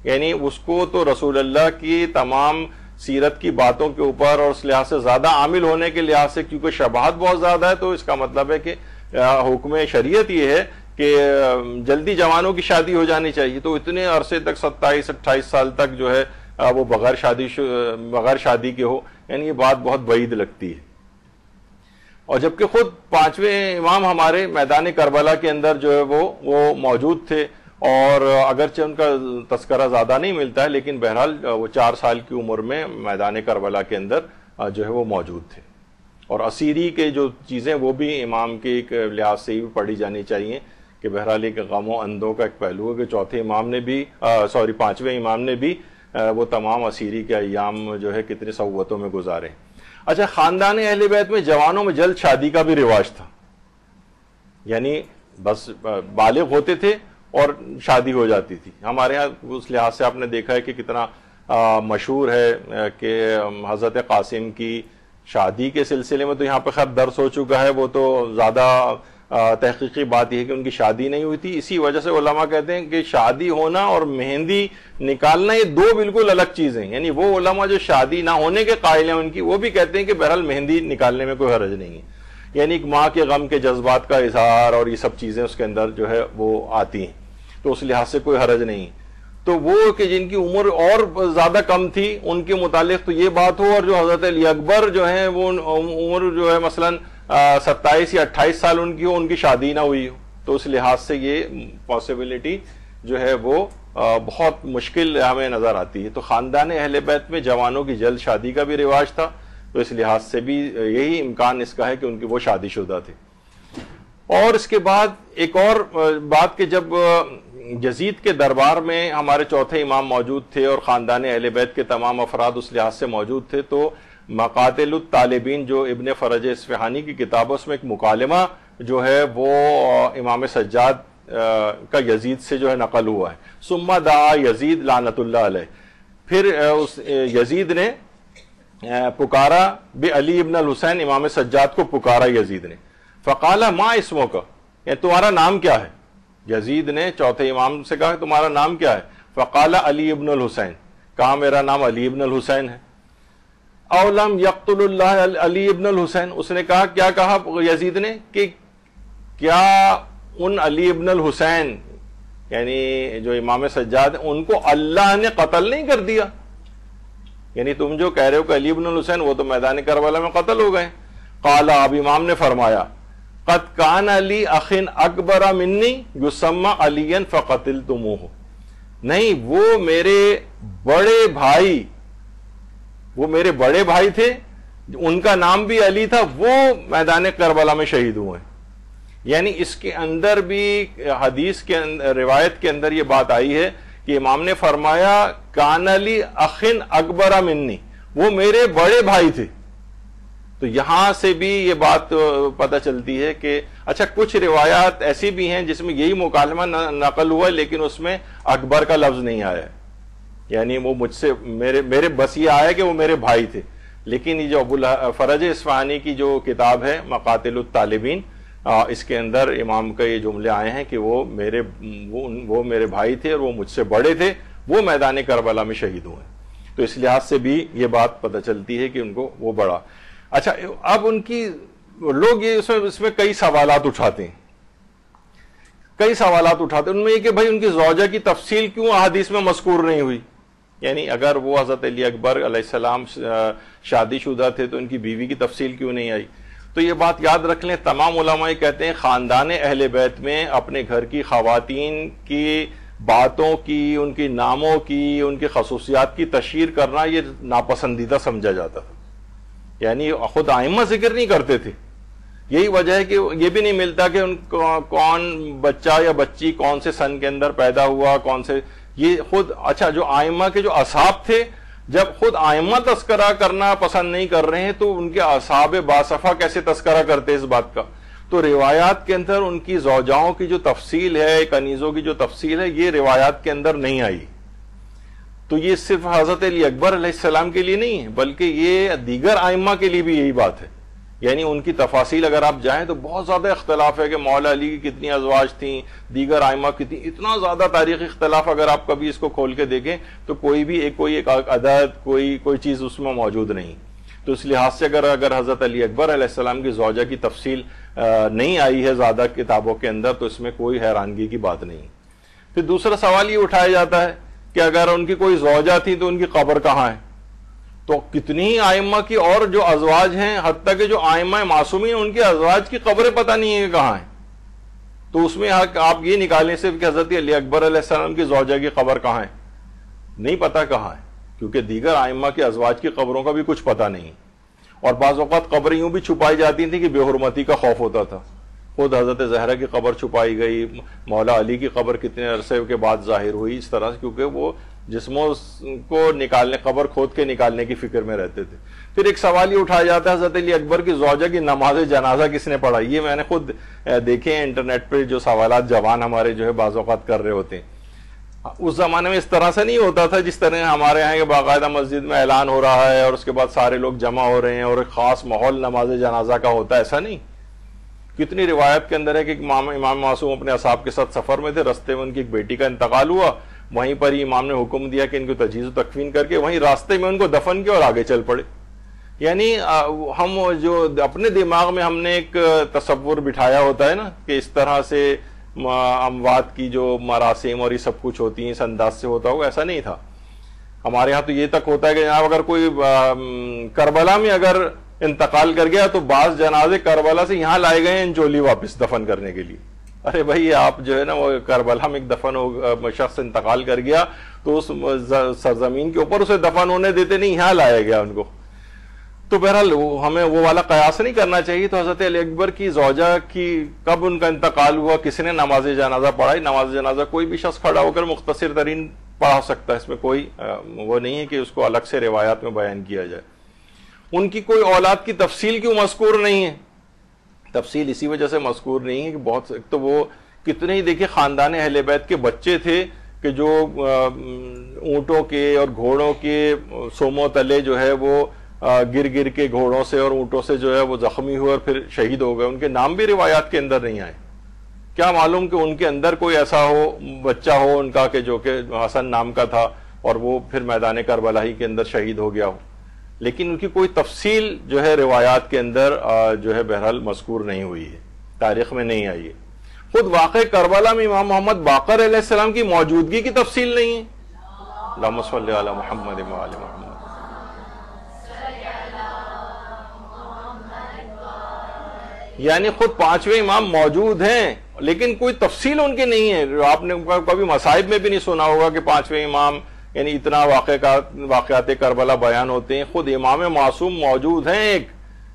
یعنی اس کو تو رسول اللہ کی تمام سیرت کی باتوں کے اوپر اور اس لحاظ سے زیادہ عامل ہونے کے لحاظ سے، کیونکہ شبہات بہت زیادہ ہے تو اس کا مطلب ہے کہ حکم شریعت یہ ہے کہ جلدی جوانوں کی شادی ہو جانی چاہیے، تو اتنے عرصے تک، ستائیس، اٹھائیس سال تک جو ہے وہ بغیر شادی بغیر شادی کے ہو یعنی یہ بات بہت بعید لگتی ہے۔ اور جبکہ خود پانچویں امام ہمارے میدان کربلا کے اندر جو ہے، وہ وہ موجود تھے، اور اگرچہ ان کا تذکرہ زیادہ نہیں ملتا ہے، لیکن بہرحال وہ چار سال کی عمر میں میدان کربلا کے اندر جو ہے، وہ موجود تھے۔ اور اسیری کے جو چیزیں، وہ بھی امام کے ایک لحاظ سے ہی پڑھی جانی چاہیے۔ کہ بہرحال ایک غم و اندوں کا ایک پہلو ہے کہ چوتھے امام نے بھی سوری، پانچویں امام نے بھی وہ تمام اسیری کے ایام جو ہے کتنے سہوتوں میں گزارے اچھا خاندان اہل بیت میں جوانوں میں جلد شادی کا بھی رواج تھا۔ یعنی بس بالغ ہوتے تھے اور شادی ہو جاتی تھی۔ ہمارے ہاں اس لحاظ سے آپ نے دیکھا ہے کہ کتنا مشہور ہے کہ حضرت قاسم کی شادی کے سلسلے میں تو یہاں پہ خیر درس ہو چکا ہے۔ وہ تو زیادہ تحقیقی بات یہ ہے کہ ان کی شادی نہیں ہوئی تھی۔ اسی وجہ سے علماء کہتے ہیں کہ شادی ہونا اور مہندی نکالنا یہ دو بالکل الگ چیزیں یعنی وہ علماء جو شادی نہ ہونے کے قائل ہیں ان کی، وہ بھی کہتے ہیں کہ بہرحال مہندی نکالنے میں کوئی حرج نہیں ہے۔ یعنی ایک ماں کے غم کے جذبات کا اظہار اور یہ سب چیزیں اس کے اندر جو ہے وہ آتی ہیں۔ تو اس لحاظ سے کوئی حرج نہیں۔ تو وہ کہ جن کی عمر اور زیادہ کم تھی، ان کے متعلق تو یہ بات ہو اور جو حضرت علی اکبر جو ہیں، وہ عمر جو ہے مثلاً ستائیس یا اٹھائیس سال ان کی ہو، ان کی شادی نہ ہوئی ہو۔ تو اس لحاظ سے یہ پاسبلٹی جو ہے وہ بہت مشکل ہمیں نظر آتی ہے۔ تو خاندان اہل بیت میں جوانوں کی جلد شادی کا بھی رواج تھا۔ تو اس لحاظ سے بھی یہی امکان اس کا ہے کہ ان کی وہ شادی شدہ تھے اور اس کے بعد ایک اور بات کہ جب جزید کے دربار میں ہمارے چوتھے امام موجود تھے اور خاندان اہل بیت کے تمام افراد اس لحاظ سے موجود تھے، تو مقاتل الطالبین جو ابن فرج اسفہانی کی کتاب اس میں ایک مکالمہ جو ہے، وہ امام سجاد کا یزید سے جو ہے نقل ہوا ہے۔ سما دا یزید لعنت اللہ علیہ۔ پھر اس یزید نے پکارا، بے علی ابن الحسین، امام سجاد کو پکارا یزید نے۔ فقالا ماں اسموں کا یعنی تمہارا نام کیا ہے؟ یزید نے چوتھے امام سے کہا، تمہارا نام کیا ہے؟ فقالا علی ابن الحسین۔ کہا، میرا نام علی ابن الحسین ہے۔ اولم یقتل اللہ علی ابن الحسین۔ اس نے کہا، کیا کہا یزید نے؟ کہ کیا ان علی ابن الحسین یعنی جو امام سجاد ان کو اللہ نے قتل نہیں کر دیا؟ یعنی تم جو کہہ رہے ہو کہ علی ابن الحسین، وہ تو میدان کربلا میں قتل ہو گئے۔ قالا اب امام نے فرمایا، قد کان علی اخن اکبر منی یسمى علی فقتل نہیں، وہ میرے بڑے بھائی وہ میرے بڑے بھائی تھے، ان کا نام بھی علی تھا، وہ میدان کربلا میں شہید ہوئے۔ یعنی اس کے اندر بھی حدیث کے روایت کے اندر یہ بات آئی ہے کہ امام نے فرمایا، کان علی اخن اکبر منی وہ میرے بڑے بھائی تھے۔ تو یہاں سے بھی یہ بات پتہ چلتی ہے کہ اچھا کچھ روایات ایسی بھی ہیں جس میں یہی مکالمہ نقل ہوا لیکن اس میں اکبر کا لفظ نہیں آیا۔ یعنی وہ مجھ سے میرے میرے بس یہ آیا کہ وہ میرے بھائی تھے۔ لیکن یہ جو ابو فرج اسفانی کی جو کتاب ہے، مقاتل الطالبین اس کے اندر امام کا یہ جملے آئے ہیں کہ وہ میرے وہ میرے بھائی تھے اور وہ مجھ سے بڑے تھے، وہ میدان کربلا میں شہید ہوئے۔ تو اس لحاظ سے بھی یہ بات پتہ چلتی ہے کہ ان کو وہ بڑا۔ اچھا اب ان کی، لوگ یہ اس میں اس میں کئی سوالات اٹھاتے ہیں۔ کئی سوالات اٹھاتے ہیں۔ ان میں یہ کہ بھائی ان کی زوجہ کی تفصیل کیوں احادیث میں مذکور نہیں ہوئی؟ یعنی اگر وہ حضرت علی اکبر علیہ السلام شادی شدہ تھے تو ان کی بیوی کی تفصیل کیوں نہیں آئی؟ تو یہ بات یاد رکھ لیں، تمام علماء کہتے ہیں خاندان اہل بیت میں اپنے گھر کی خواتین کی باتوں کی، ان کی ناموں کی، ان کی خصوصیات کی تشہیر کرنا یہ ناپسندیدہ سمجھا جاتا تھا۔ یعنی خود آئمہ ذکر نہیں کرتے تھے۔ یہی وجہ ہے کہ یہ بھی نہیں ملتا کہ ان کون بچہ یا بچی کون سے سن کے اندر پیدا ہوا، کون سے یہ خود اچھا جو آئمہ کے جو اصحاب تھے، جب خود آئمہ تذکرہ کرنا پسند نہیں کر رہے ہیں، تو ان کے اصحاب باصفہ کیسے تذکرہ کرتے اس بات کا؟ تو روایات کے اندر ان کی زوجاؤں کی جو تفصیل ہے، کنیزوں کی جو تفصیل ہے، یہ روایات کے اندر نہیں آئی۔ تو یہ صرف حضرت علی اکبر علیہ السلام کے لیے نہیں ہے، بلکہ یہ دیگر آئمہ کے لیے بھی یہی بات ہے۔ یعنی ان کی تفاصیل اگر آپ جائیں تو بہت زیادہ اختلاف ہے کہ مولا علی کی کتنی ازواج تھیں، دیگر آئمہ کتنی، اتنا زیادہ تاریخی اختلاف اگر آپ کبھی اس کو کھول کے دیکھیں تو کوئی بھی ایک، کوئی ایک عدد، کوئی کوئی چیز اس میں موجود نہیں۔ تو اس لحاظ سے اگر اگر حضرت علی اکبر علیہ السلام کی زوجہ کی تفصیل نہیں آئی ہے زیادہ کتابوں کے اندر تو اس میں کوئی حیرانگی کی بات نہیں۔ پھر دوسرا سوال یہ اٹھایا جاتا ہے کہ اگر ان کی کوئی زوجہ تھی تو ان کی قبر کہاں ہے؟ تو کتنی آئمہ کی اور جو ازواج ہیں، حتیٰ کہ جو آئمہ معصومی ہیں، ان کے ازواج کی قبریں پتہ نہیں ہے کہاں ہیں۔ تو اس میں آپ یہ نکالیں صرف کہ حضرت علی اکبر علیہ السلام کی زوجہ کی قبر کہاں ہے۔ نہیں پتا کہاں ہے، کیونکہ دیگر آئمہ کے ازواج کی قبروں کا بھی کچھ پتہ نہیں۔ اور بعض اوقات قبریں یوں بھی چھپائی جاتی تھیں کہ بے حرمتی کا خوف ہوتا تھا۔ خود حضرت زہرہ کی قبر چھپائی گئی، مولا علی کی قبر کتنے عرصے کے بعد ظاہر ہوئی، اس طرح سے، کیونکہ وہ جسموں کو نکالنے، قبر کھود کے نکالنے کی فکر میں رہتے تھے۔ پھر ایک سوال یہ اٹھایا جاتا ہے، حضرت علی اکبر کی زوجہ کی نماز جنازہ کس نے پڑھا یہ میں نے خود دیکھے ہیں انٹرنیٹ پہ جو سوالات جوان ہمارے جو ہے بعض اوقات کر رہے ہوتے ہیں۔ اس زمانے میں اس طرح سے نہیں ہوتا تھا جس طرح ہمارے یہاں کہ باقاعدہ مسجد میں اعلان ہو رہا ہے اور اس کے بعد سارے لوگ جمع ہو رہے ہیں اور ایک خاص ماحول نماز جنازہ کا ہوتا ہے، ایسا نہیں۔ کتنی روایت کے اندر ہے کہ امام معصوم اپنے اصحاب کے ساتھ سفر میں تھے، رستے میں ان کی ایک بیٹی کا انتقال ہوا۔ وہیں پر ہی امام نے حکم دیا کہ ان کو تجہیز و تکفین کر کے وہیں راستے میں ان کو دفن کیا اور آگے چل پڑے۔ یعنی ہم جو اپنے دماغ میں ہم نے ایک تصور بٹھایا ہوتا ہے نا کہ اس طرح سے اموات کی جو مراسم اور یہ سب کچھ ہوتی ہیں، اس انداز سے ہوتا ہوگا، ایسا نہیں تھا۔ ہمارے ہاں تو یہ تک ہوتا ہے کہ جناب، اگر کوئی کربلا میں اگر انتقال کر گیا تو بعض جنازے کربلا سے یہاں لائے گئے ہیں انچولی واپس دفن کرنے کے لیے۔ ارے بھائی، آپ جو ہے نا وہ کربلا میں ایک دفن ہو شخص انتقال کر گیا تو اس سرزمین کے اوپر اسے دفن ہونے دیتے نہیں، یہاں لایا گیا ان کو۔ تو بہرحال ہمیں وہ والا قیاس نہیں کرنا چاہیے تو حضرت علی اکبر کی زوجہ کی کب ان کا انتقال ہوا، کسی نے نماز جنازہ پڑھائی نماز جنازہ کوئی بھی شخص کھڑا ہو کر مختصر ترین پڑھا سکتا ہے، اس میں کوئی وہ نہیں ہے کہ اس کو الگ سے روایات میں بیان کیا جائے۔ ان کی کوئی اولاد کی تفصیل کیوں مذکور نہیں ہے؟ تفصیل اسی وجہ سے مذکور نہیں ہے کہ بہت تو وہ کتنے ہی دیکھیں خاندان اہل بیت کے بچے تھے کہ جو اونٹوں کے اور گھوڑوں کے سومو تلے جو ہے وہ گر گر کے گھوڑوں سے اور اونٹوں سے جو ہے وہ زخمی ہوئے اور پھر شہید ہو گئے۔ ان کے نام بھی روایات کے اندر نہیں آئے۔ کیا معلوم کہ ان کے اندر کوئی ایسا ہو، بچہ ہو ان کا کہ جو کہ حسن نام کا تھا اور وہ پھر میدان کربلا ہی کے اندر شہید ہو گیا ہو؟ لیکن ان کی کوئی تفصیل جو ہے روایات کے اندر جو ہے بہرحال مذکور نہیں ہوئی ہے، تاریخ میں نہیں آئی ہے۔ خود واقع کربلا میں امام محمد باقر علیہ السلام کی موجودگی کی تفصیل نہیں ہے۔ اللہم صلی علی محمد محمد۔ یعنی خود پانچویں امام موجود ہیں، لیکن کوئی تفصیل ان کی نہیں ہے۔ آپ نے کبھی مصائب میں بھی نہیں سنا ہوگا کہ پانچویں امام یعنی اتنا واقعات کربلا بیان ہوتے ہیں۔ خود امام معصوم موجود ہیں ایک،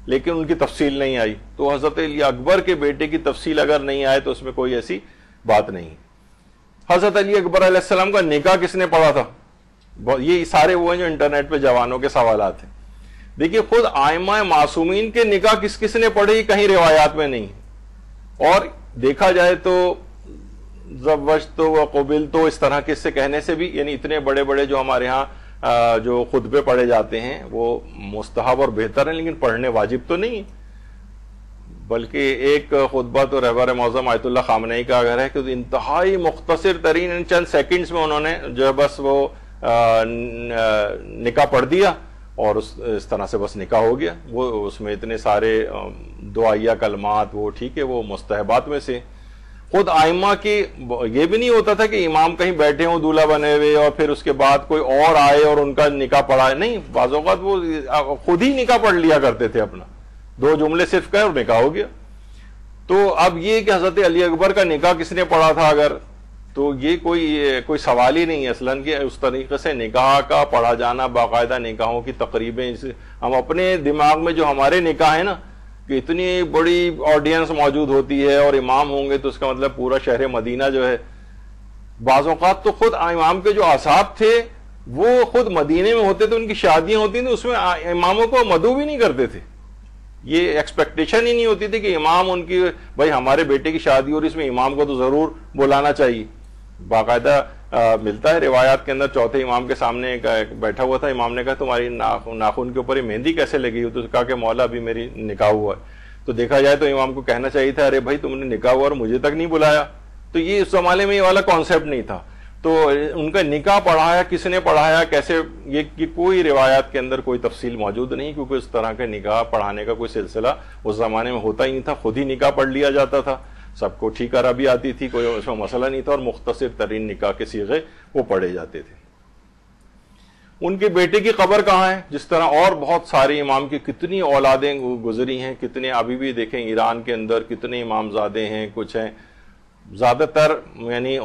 لیکن ان کی تفصیل نہیں آئی۔ تو حضرت علی اکبر کے بیٹے کی تفصیل اگر نہیں آئے تو اس میں کوئی ایسی بات نہیں۔ حضرت علی اکبر علیہ السلام کا نکاح کس نے پڑھا تھا؟ یہ سارے وہ ہیں جو انٹرنیٹ پہ جوانوں کے سوالات ہیں۔ دیکھیے خود آئمہ معصومین کے نکاح کس کس نے پڑھی کہیں روایات میں نہیں۔ اور دیکھا جائے تو تو و قبل تو اس طرح کے سے کہنے سے بھی یعنی اتنے بڑے بڑے جو ہمارے ہاں جو خطبے پڑھے جاتے ہیں، وہ مستحب اور بہتر ہیں، لیکن پڑھنے واجب تو نہیں۔ بلکہ ایک خطبہ تو رہبر موزم آیت اللہ خامنئی کا اگر ہے کہ انتہائی مختصر ترین چند سیکنڈز میں انہوں نے جو ہے بس وہ نکاح پڑھ دیا اور اس اس طرح سے بس نکاح ہو گیا۔ وہ اس میں اتنے سارے دعائیہ کلمات، وہ ٹھیک ہے، وہ مستحبات میں سے خود آئمہ کی یہ بھی نہیں ہوتا تھا کہ امام کہیں بیٹھے ہوں، دولہا بنے ہوئے، اور پھر اس کے بعد کوئی اور آئے اور ان کا نکاح پڑھائے نہیں، بعض اوقات وہ خود ہی نکاح پڑھ لیا کرتے تھے اپنا۔ دو جملے صرف کہے اور نکاح ہو گیا۔ تو اب یہ کہ حضرت علی اکبر کا نکاح کس نے پڑھا تھا اگر؟ تو یہ کوئی کوئی سوال ہی نہیں ہے اصلاً کہ اس طریقے سے نکاح کا پڑھا جانا باقاعدہ نکاحوں کی تقریبیں ہم اپنے دماغ میں جو ہمارے نکاح ہیں نا کہ اتنی بڑی آڈینس موجود ہوتی ہے اور امام ہوں گے تو اس کا مطلب پورا شہر مدینہ جو ہے، بعض اوقات تو خود امام کے جو اصحاب تھے، وہ خود مدینے میں ہوتے تھے ان کی شادیاں ہوتی تھیں اس میں اماموں کو مدعو بھی نہیں کرتے تھے۔ یہ ایکسپیکٹیشن ہی نہیں ہوتی تھی کہ امام ان کی، بھائی ہمارے بیٹے کی شادی اور اس میں امام کو تو ضرور بلانا چاہیے۔ باقاعدہ ملتا ہے۔ روایات کے اندر چوتھے امام کے سامنے بیٹھا ہوا تھا۔ امام نے کہا، تمہاری ناخن کے اوپر یہ مہندی کیسے لگی؟ تو کہا کہ مولا، ابھی میری نکاح ہوا ہے۔ تو دیکھا جائے تو امام کو کہنا چاہیے تھا، ارے بھائی، تم نے نکاح ہوا اور مجھے تک نہیں بلایا۔ تو یہ اس زمانے میں یہ والا کانسیپٹ نہیں تھا۔ تو ان کا نکاح پڑھایا، کس نے پڑھایا؟ کیسے؟ یہ کہ کوئی روایات کے اندر کوئی تفصیل موجود نہیں، کیونکہ اس طرح کے نکاح پڑھانے کا کوئی سلسلہ اس زمانے میں ہوتا ہی نہیں تھا۔ خود ہی نکاح پڑھ لیا جاتا تھا۔ سب کو ٹھیک عربی آتی تھی، کوئی اس میں مسئلہ نہیں تھا اور مختصر ترین نکاح کے سیغے وہ پڑھے جاتے تھے۔ ان کے بیٹے کی قبر کہاں ہے؟ جس طرح اور بہت سارے امام کی کتنی اولادیں گزری ہیں، کتنے ابھی بھی دیکھیں ایران کے اندر کتنے امام زادے ہیں، کچھ ہیں۔ زیادہ تر یعنی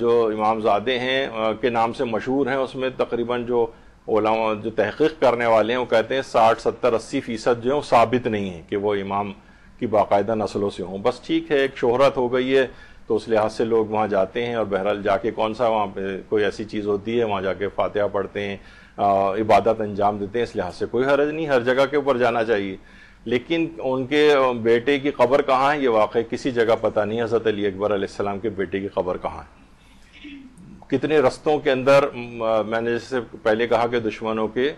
جو امام زادے ہیں کے نام سے مشہور ہیں اس میں تقریباً جو علماء، جو تحقیق کرنے والے ہیں، وہ کہتے ہیں ساٹھ، ستر، اسی فیصد جو ہے وہ ثابت نہیں ہے کہ وہ امام کی باقاعدہ نسلوں سے ہوں۔ بس ٹھیک ہے، ایک شہرت ہو گئی ہے، تو اس لحاظ سے لوگ وہاں جاتے ہیں اور بہرحال جا کے کون سا وہاں پہ کوئی ایسی چیز ہوتی ہے، وہاں جا کے فاتحہ پڑھتے ہیں عبادت انجام دیتے ہیں، اس لحاظ سے کوئی حرج نہیں، ہر جگہ کے اوپر جانا چاہیے۔ لیکن ان کے بیٹے کی قبر کہاں ہے؟ یہ واقع کسی جگہ پتہ نہیں، حضرت علی اکبر علیہ السلام کے بیٹے کی قبر کہاں ہے۔ کتنے رستوں کے اندر میں نے جیسے پہلے کہا کہ دشمنوں کے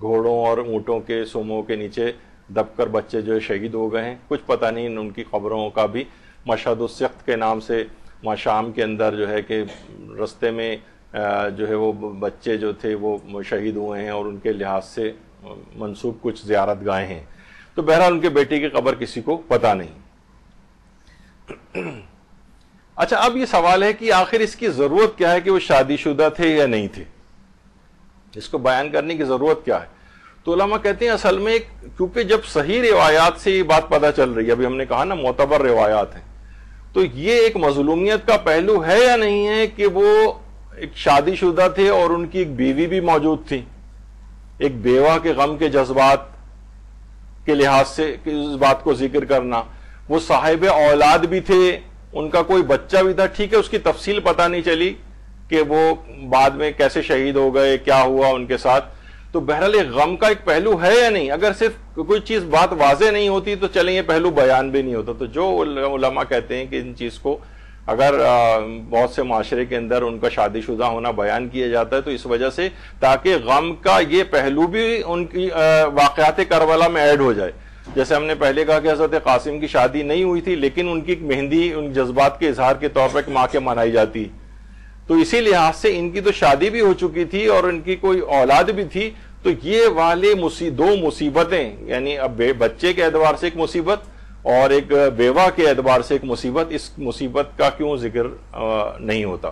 گھوڑوں اور اونٹوں کے سوموں کے نیچے دب کر بچے جو شہید ہو گئے ہیں۔ کچھ پتہ نہیں ان کی خبروں کا بھی۔ مشہد السخت کے نام سے ماں شام کے اندر جو ہے کہ رستے میں جو ہے وہ بچے جو تھے وہ شہید ہوئے ہیں اور ان کے لحاظ سے منسوب کچھ زیارت گاہیں ہیں۔ تو بہرحال ان کے بیٹے کی قبر کسی کو پتہ نہیں۔ اچھا اب یہ سوال ہے کہ آخر اس کی ضرورت کیا ہے کہ وہ شادی شدہ تھے یا نہیں تھے؟ اس کو بیان کرنے کی ضرورت کیا ہے؟ تو علماء کہتے ہیں اصل میں کیونکہ جب صحیح روایات سے یہ بات پتہ چل رہی ہے، ابھی ہم نے کہا نا معتبر روایات ہیں، تو یہ ایک مظلومیت کا پہلو ہے یا نہیں ہے کہ وہ ایک شادی شدہ تھے اور ان کی ایک بیوی بھی موجود تھی؟ ایک بیوہ کے غم کے جذبات کے لحاظ سے اس بات کو ذکر کرنا۔ وہ صاحب اولاد بھی تھے، ان کا کوئی بچہ بھی تھا، ٹھیک ہے، اس کی تفصیل پتہ نہیں چلی کہ وہ بعد میں کیسے شہید ہو گئے، کیا ہوا ان کے ساتھ۔ تو بہرحال ایک غم کا ایک پہلو ہے یا نہیں؟ اگر صرف کوئی چیز بات واضح نہیں ہوتی تو چلیں، یہ پہلو بیان بھی نہیں ہوتا۔ تو جو علماء کہتے ہیں کہ ان چیز کو اگر بہت سے معاشرے کے اندر ان کا شادی شدہ ہونا بیان کیا جاتا ہے، تو اس وجہ سے تاکہ غم کا یہ پہلو بھی ان کی واقعات کربلا میں ایڈ ہو جائے۔ جیسے ہم نے پہلے کہا کہ حضرت قاسم کی شادی نہیں ہوئی تھی، لیکن ان کی مہندی، ان جذبات کے اظہار کے طور پر ایک ماں کے منائی جاتی۔ تو اسی لحاظ سے ان کی تو شادی بھی ہو چکی تھی اور ان کی کوئی اولاد بھی تھی تو یہ والے دو مصیبتیں یعنی اب بچے کے اعتبار سے ایک مصیبت اور ایک بیوہ کے اعتبار سے ایک مصیبت، اس مصیبت کا کیوں ذکر نہیں ہوتا؟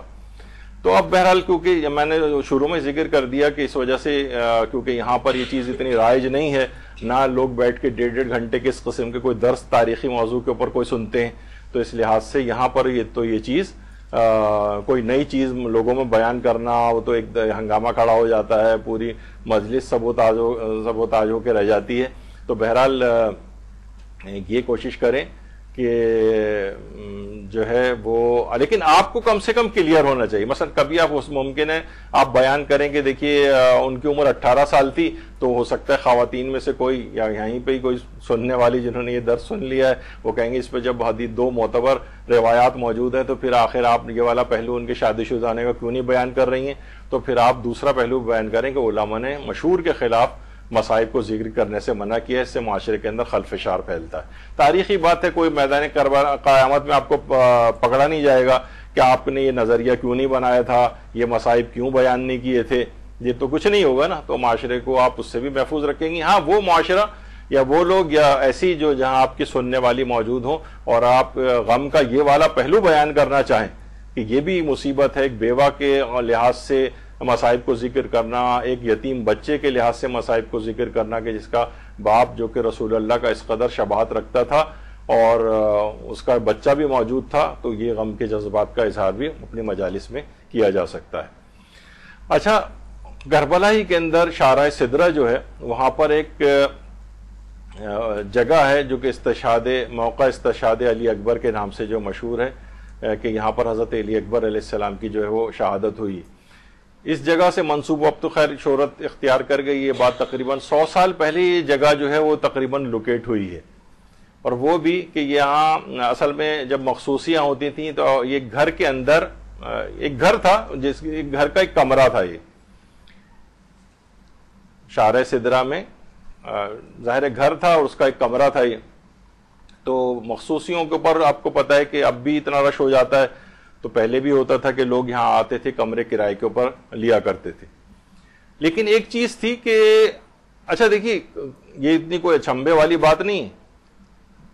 تو اب بہرحال کیونکہ میں نے شروع میں ذکر کر دیا کہ اس وجہ سے کیونکہ یہاں پر یہ چیز اتنی رائج نہیں ہے، نہ لوگ بیٹھ کے ڈیڑھ ڈیڑھ گھنٹے کے اس قسم کے کوئی درس تاریخی موضوع کے اوپر کوئی سنتے ہیں، تو اس لحاظ سے یہاں پر یہ تو یہ چیز کوئی نئی چیز لوگوں میں بیان کرنا، وہ تو ایک ہنگامہ کھڑا ہو جاتا ہے، پوری مجلس سب و تاج سب و تاج ہو کے رہ جاتی ہے۔ تو بہرحال یہ کوشش کریں کہ جو ہے وہ، لیکن آپ کو کم سے کم کلیئر ہونا چاہیے۔ مثلا کبھی آپ اس ممکن ہے، آپ بیان کریں کہ دیکھیے ان کی عمر اٹھارہ سال تھی، تو ہو سکتا ہے خواتین میں سے کوئی، یا یہیں پہ ہی کوئی سننے والی جنہوں نے یہ درد سن لیا ہے، وہ کہیں گے اس پہ جب حدیث دو معتبر روایات موجود ہیں، تو پھر آخر آپ یہ والا پہلو ان کے شادی شدہ آنے کا کیوں نہیں بیان کر رہی ہیں؟ تو پھر آپ دوسرا پہلو بیان کریں کہ علماء نے مشہور کے خلاف مسائب کو ذکر کرنے سے منع کیا اس سے معاشرے کے اندر خلفشار پھیلتا ہے۔ تاریخی بات ہے، کوئی میدان قیامت میں آپ کو پکڑا نہیں جائے گا کہ آپ نے یہ نظریہ کیوں نہیں بنایا تھا، یہ مسائب کیوں بیان نہیں کیے تھے۔ یہ تو کچھ نہیں ہوگا نا۔ تو معاشرے کو آپ اس سے بھی محفوظ رکھیں گی ہاں وہ معاشرہ یا وہ لوگ یا ایسی جو جہاں آپ کی سننے والی موجود ہوں اور آپ غم کا یہ والا پہلو بیان کرنا چاہیں کہ یہ بھی مصیبت ہے، ایک بیوہ کے لحاظ سے مسائب کو ذکر کرنا، ایک یتیم بچے کے لحاظ سے مسائب کو ذکر کرنا کہ جس کا باپ جو کہ رسول اللہ کا اس قدر شباہت رکھتا تھا اور اس کا بچہ بھی موجود تھا، تو یہ غم کے جذبات کا اظہار بھی اپنی مجالس میں کیا جا سکتا ہے۔ اچھا گربلا ہی کے اندر شارہ صدرہ جو ہے، وہاں پر ایک جگہ ہے جو کہ استشاد موقع استشاد علی اکبر کے نام سے جو مشہور ہے کہ یہاں پر حضرت علی اکبر علیہ السلام کی جو ہے وہ شہادت ہوئی۔ اس جگہ سے منصوب اب تو خیر شہرت اختیار کر گئی، یہ بات تقریباً سو سال پہلے یہ جگہ جو ہے وہ تقریباً لوکیٹ ہوئی ہے۔ اور وہ بھی کہ یہاں اصل میں جب مخصوصیاں ہوتی تھیں تو یہ گھر کے اندر، ایک گھر تھا، جس ایک گھر کا ایک کمرہ تھا یہ۔ شارع سدرا میں ظاہر گھر تھا اور اس کا ایک کمرہ تھا یہ۔ تو مخصوصیوں کے اوپر آپ کو پتا ہے کہ اب بھی اتنا رش ہو جاتا ہے۔ تو پہلے بھی ہوتا تھا کہ لوگ یہاں آتے تھے کمرے کرائے کے اوپر لیا کرتے تھے۔ لیکن ایک چیز تھی کہ اچھا دیکھیے، یہ اتنی کوئی اچھمبے والی بات نہیں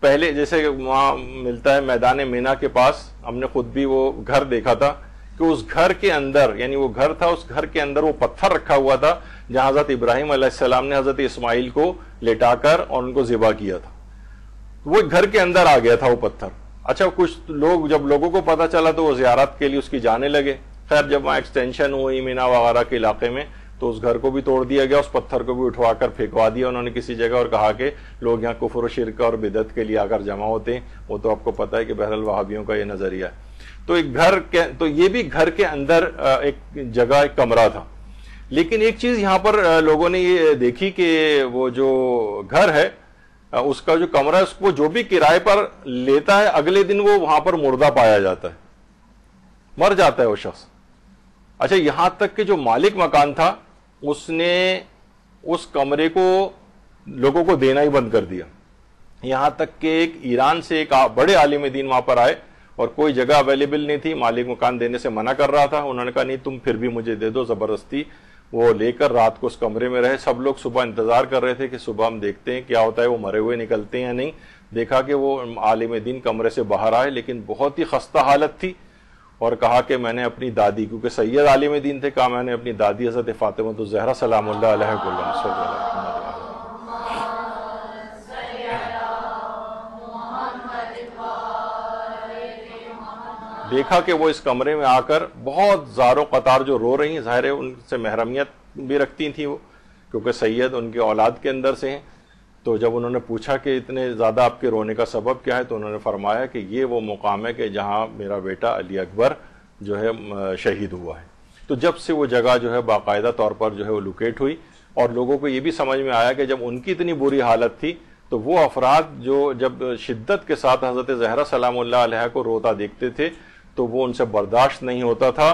پہلے جیسے وہاں ملتا ہے میدان مینا کے پاس، ہم نے خود بھی وہ گھر دیکھا تھا کہ اس گھر کے اندر یعنی وہ گھر تھا، اس گھر کے اندر وہ پتھر رکھا ہوا تھا، جہاں حضرت ابراہیم علیہ السلام نے حضرت اسماعیل کو لٹا کر اور ان کو ذبح کیا تھا۔ وہ گھر کے اندر آ گیا تھا وہ پتھر۔ اچھا کچھ لوگ جب لوگوں کو پتا چلا تو وہ زیارت کے لیے اس کی جانے لگے۔ خیر، جب وہاں ایکسٹینشن ہوئی مینا وغیرہ کے علاقے میں، تو اس گھر کو بھی توڑ دیا گیا، اس پتھر کو بھی اٹھوا کر پھینکوا دیا انہوں نے کسی جگہ اور کہا کہ لوگ یہاں کفر و شرک اور بدت کے لیے آ کر جمع ہوتے ہیں۔ وہ تو آپ کو پتا ہے کہ بہرحال وہابیوں کا یہ نظریہ ہے۔ تو ایک گھر کے، تو یہ بھی گھر کے اندر ایک جگہ، ایک کمرہ تھا۔ لیکن ایک چیز یہاں پر لوگوں نے یہ دیکھی کہ وہ جو گھر ہے اس کا جو کمرہ ہے، اس کو جو بھی کرائے پر لیتا ہے، اگلے دن وہ وہاں پر مردہ پایا جاتا ہے۔ مر جاتا ہے وہ شخص۔ اچھا یہاں تک کہ جو مالک مکان تھا، اس نے اس کمرے کو لوگوں کو دینا ہی بند کر دیا۔ یہاں تک کہ ایک ایران سے ایک بڑے عالم دین وہاں پر آئے اور کوئی جگہ اویلیبل نہیں تھی۔ مالک مکان دینے سے منع کر رہا تھا۔ انہوں نے کہا، نہیں، تم پھر بھی مجھے دے دو، زبردستی۔ وہ لے کر رات کو اس کمرے میں رہے۔ سب لوگ صبح انتظار کر رہے تھے کہ صبح ہم دیکھتے ہیں کیا ہوتا ہے، وہ مرے ہوئے نکلتے ہیں یا نہیں۔ دیکھا کہ وہ عالم دین کمرے سے باہر آئے، لیکن بہت ہی خستہ حالت تھی۔ اور کہا کہ میں نے اپنی دادی، کیونکہ سید عالم دین تھے، کہا میں نے اپنی دادی حضرت فاطمہ تو زہرا سلام اللہ علیہ دیکھا کہ وہ اس کمرے میں آ کر بہت زار و قطار جو رو رہی ہیں، ظاہر ہے ان سے محرمیت بھی رکھتی تھیں وہ، کیونکہ سید ان کے اولاد کے اندر سے ہیں۔ تو جب انہوں نے پوچھا کہ اتنے زیادہ آپ کے رونے کا سبب کیا ہے، تو انہوں نے فرمایا کہ یہ وہ مقام ہے کہ جہاں میرا بیٹا علی اکبر جو ہے شہید ہوا ہے۔ تو جب سے وہ جگہ جو ہے، باقاعدہ طور پر جو ہے، وہ لوکیٹ ہوئی اور لوگوں کو یہ بھی سمجھ میں آیا کہ جب ان کی اتنی بری حالت تھی، تو وہ افراد جو جب شدت کے ساتھ حضرت زہرہ سلام اللہ علیہ کو روتا دیکھتے تھے تو وہ ان سے برداشت نہیں ہوتا تھا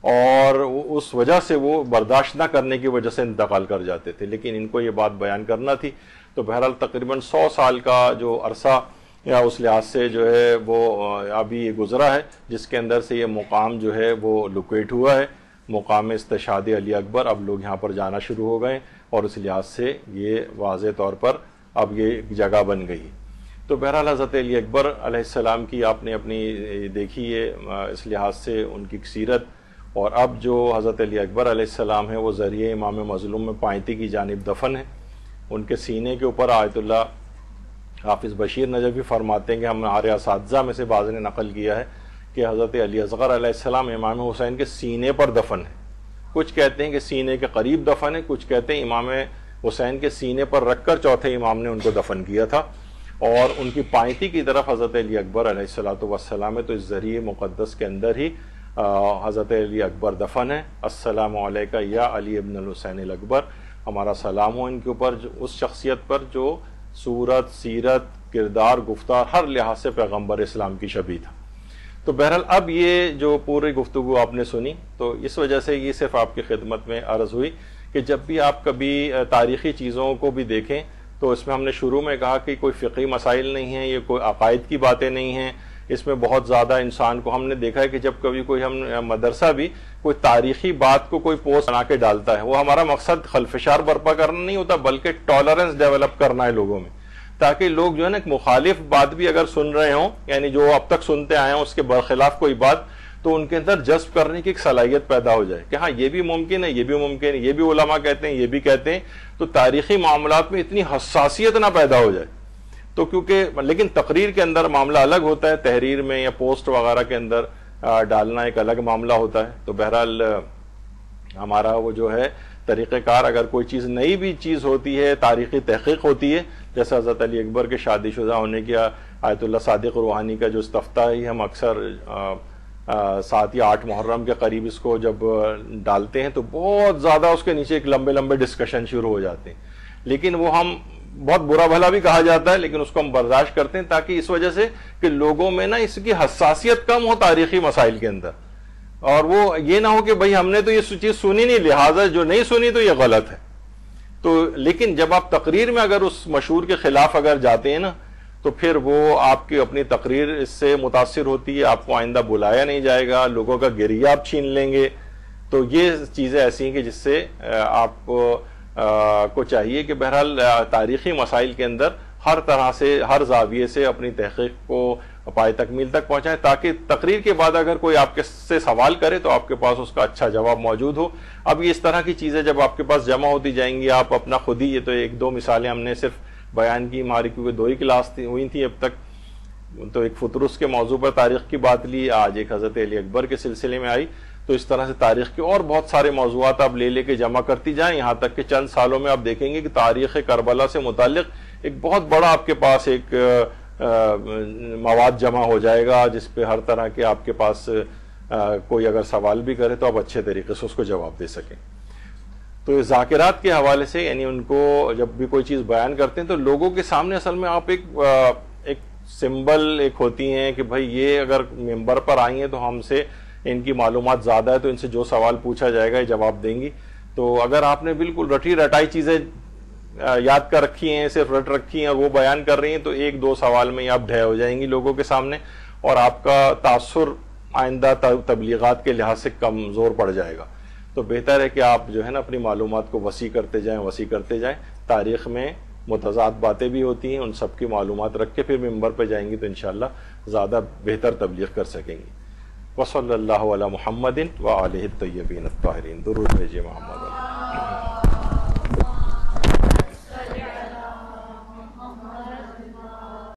اور اس وجہ سے وہ برداشت نہ کرنے کی وجہ سے انتقال کر جاتے تھے۔ لیکن ان کو یہ بات بیان کرنا تھی۔ تو بہرحال تقریباً سو سال کا جو عرصہ یا اس لحاظ سے جو ہے وہ ابھی یہ گزرا ہے، جس کے اندر سے یہ مقام جو ہے وہ لوکیٹ ہوا ہے۔ مقام استشاد علی اکبر اب لوگ یہاں پر جانا شروع ہو گئے اور اس لحاظ سے یہ واضح طور پر اب یہ جگہ بن گئی تو بہرحال حضرت علی اکبر علیہ السلام کی آپ نے اپنی دیکھی ہے، اس لحاظ سے ان کی سیرت۔ اور اب جو حضرت علی اکبر علیہ السلام ہے وہ ذریعہ امام مظلوم میں پائنتی کی جانب دفن ہے ان کے سینے کے اوپر آیت اللہ حافظ بشیر نجفی فرماتے ہیں کہ ہم ہمارے اساتذہ میں سے بعض نے نقل کیا ہے کہ حضرت علی اصغر علیہ السلام امام حسین کے سینے پر دفن ہے کچھ کہتے ہیں کہ سینے کے قریب دفن ہے کچھ کہتے ہیں امام حسین کے سینے پر رکھ کر چوتھے امام نے ان کو دفن کیا تھا۔ اور ان کی پائنتی کی طرف حضرت علی اکبر علیہ السلاۃ وسلام ہے، تو اس ذریعے مقدس کے اندر ہی حضرت علی اکبر دفن ہے السلام علیکہ یا علی ابن الحسین الاکبر۔ ہمارا سلام ہو ان کے اوپر اس شخصیت پر جو صورت، سیرت، کردار، گفتار، ہر لحاظ سے پیغمبر اسلام کی شبی تھا۔ تو بہرحال اب یہ جو پوری گفتگو آپ نے سنی، تو اس وجہ سے یہ صرف آپ کی خدمت میں عرض ہوئی کہ جب بھی آپ کبھی تاریخی چیزوں کو بھی دیکھیں تو اس میں ہم نے شروع میں کہا کہ کوئی فقی مسائل نہیں ہیں، یہ کوئی عقائد کی باتیں نہیں ہیں۔ اس میں بہت زیادہ انسان کو ہم نے دیکھا ہے کہ جب کبھی کوئی ہم مدرسہ بھی کوئی تاریخی بات کو کوئی پوسٹ بنا کے ڈالتا ہے، وہ ہمارا مقصد خلفشار برپا کرنا نہیں ہوتا، بلکہ ٹالرنس ڈیولپ کرنا ہے لوگوں میں۔ تاکہ لوگ جو ہے نا مخالف بات بھی اگر سن رہے ہوں یعنی جو اب تک سنتے آئے ہیں، اس کے برخلاف کوئی بات تو ان کے اندر جذب کرنے کی ایک صلاحیت پیدا ہو جائے کہ ہاں یہ بھی ممکن ہے، یہ بھی ممکن ہے، یہ بھی علماء کہتے ہیں، یہ بھی کہتے ہیں، تو تاریخی معاملات میں اتنی حساسیت نہ پیدا ہو جائے۔ تو کیونکہ لیکن تقریر کے اندر معاملہ الگ ہوتا ہے، تحریر میں یا پوسٹ وغیرہ کے اندر ڈالنا ایک الگ معاملہ ہوتا ہے۔ تو بہرحال ہمارا وہ جو ہے، طریقہ کار اگر کوئی چیز نئی بھی چیز ہوتی ہے، تاریخی تحقیق ہوتی ہے، جیسے حضرت علی اکبر کے شادی شدہ ہونے کی آیت اللہ صادق روحانی کا جو استفتہ ہی ہم اکثر سات یا آٹھ محرم کے قریب اس کو جب ڈالتے ہیں تو بہت زیادہ اس کے نیچے ایک لمبے لمبے ڈسکشن شروع ہو جاتے ہیں۔ لیکن وہ ہم بہت برا بھلا بھی کہا جاتا ہے، لیکن اس کو ہم برداشت کرتے ہیں تاکہ اس وجہ سے کہ لوگوں میں نا اس کی حساسیت کم ہو تاریخی مسائل کے اندر۔ اور وہ یہ نہ ہو کہ بھائی ہم نے تو یہ چیز سنی نہیں، لہٰذا جو نہیں سنی تو یہ غلط ہے۔ تو لیکن جب آپ تقریر میں اگر اس مشہور کے خلاف اگر جاتے ہیں نا تو پھر وہ آپ کی اپنی تقریر اس سے متاثر ہوتی ہے، آپ کو آئندہ بلایا نہیں جائے گا، لوگوں کا گریا آپ چھین لیں گے۔ تو یہ چیزیں ایسی ہیں کہ جس سے آپ کو چاہیے کہ بہرحال تاریخی مسائل کے اندر ہر طرح سے، ہر زاویے سے اپنی تحقیق کو پائے تکمیل تک پہنچائیں، تاکہ تقریر کے بعد اگر کوئی آپ کے سے سوال کرے تو آپ کے پاس اس کا اچھا جواب موجود ہو۔ اب یہ اس طرح کی چیزیں جب آپ کے پاس جمع ہوتی جائیں گی، آپ اپنا خود ہی، یہ تو ایک دو مثالیں ہم نے صرف بیان کی ہماری کیونکہ دو ہی کلاس ہوئی تھی اب تک۔ تو ایک فطرس کے موضوع پر تاریخ کی بات لی، آج ایک حضرت علی اکبر کے سلسلے میں آئی۔ تو اس طرح سے تاریخ کے اور بہت سارے موضوعات آپ لے لے کے جمع کرتی جائیں۔ یہاں تک کہ چند سالوں میں آپ دیکھیں گے کہ تاریخ کربلا سے متعلق ایک بہت بڑا آپ کے پاس ایک مواد جمع ہو جائے گا، جس پہ ہر طرح کے آپ کے پاس کوئی اگر سوال بھی کرے تو آپ اچھے طریقے سے اس کو جواب دے سکیں۔ تو ذاکرات کے حوالے سے یعنی ان کو جب بھی کوئی چیز بیان کرتے ہیں تو لوگوں کے سامنے اصل میں آپ ایک ایک سمبل ایک ہوتی ہیں کہ بھائی یہ اگر ممبر پر آئی ہیں تو ہم سے ان کی معلومات زیادہ ہے تو ان سے جو سوال پوچھا جائے گا یہ جواب دیں گی۔ تو اگر آپ نے بالکل رٹی رٹائی چیزیں یاد کر رکھی ہیں، صرف رٹ رکھی ہیں اور وہ بیان کر رہی ہیں تو ایک دو سوال میں ہی آپ ڈھے ہو جائیں گی لوگوں کے سامنے اور آپ کا تاثر آئندہ تبلیغات کے لحاظ سے کمزور پڑ جائے گا۔ تو بہتر ہے کہ آپ جو ہے نا اپنی معلومات کو وسیع کرتے جائیں، وسیع کرتے جائیں۔ تاریخ میں متضاد باتیں بھی ہوتی ہیں، ان سب کی معلومات رکھ کے پھر ممبر پہ جائیں گی تو انشاءاللہ زیادہ بہتر تبلیغ کر سکیں گی وصلی اللہ علیہ محمد و علیہ طیبین الطاہرین۔ درود بھیجیے محمد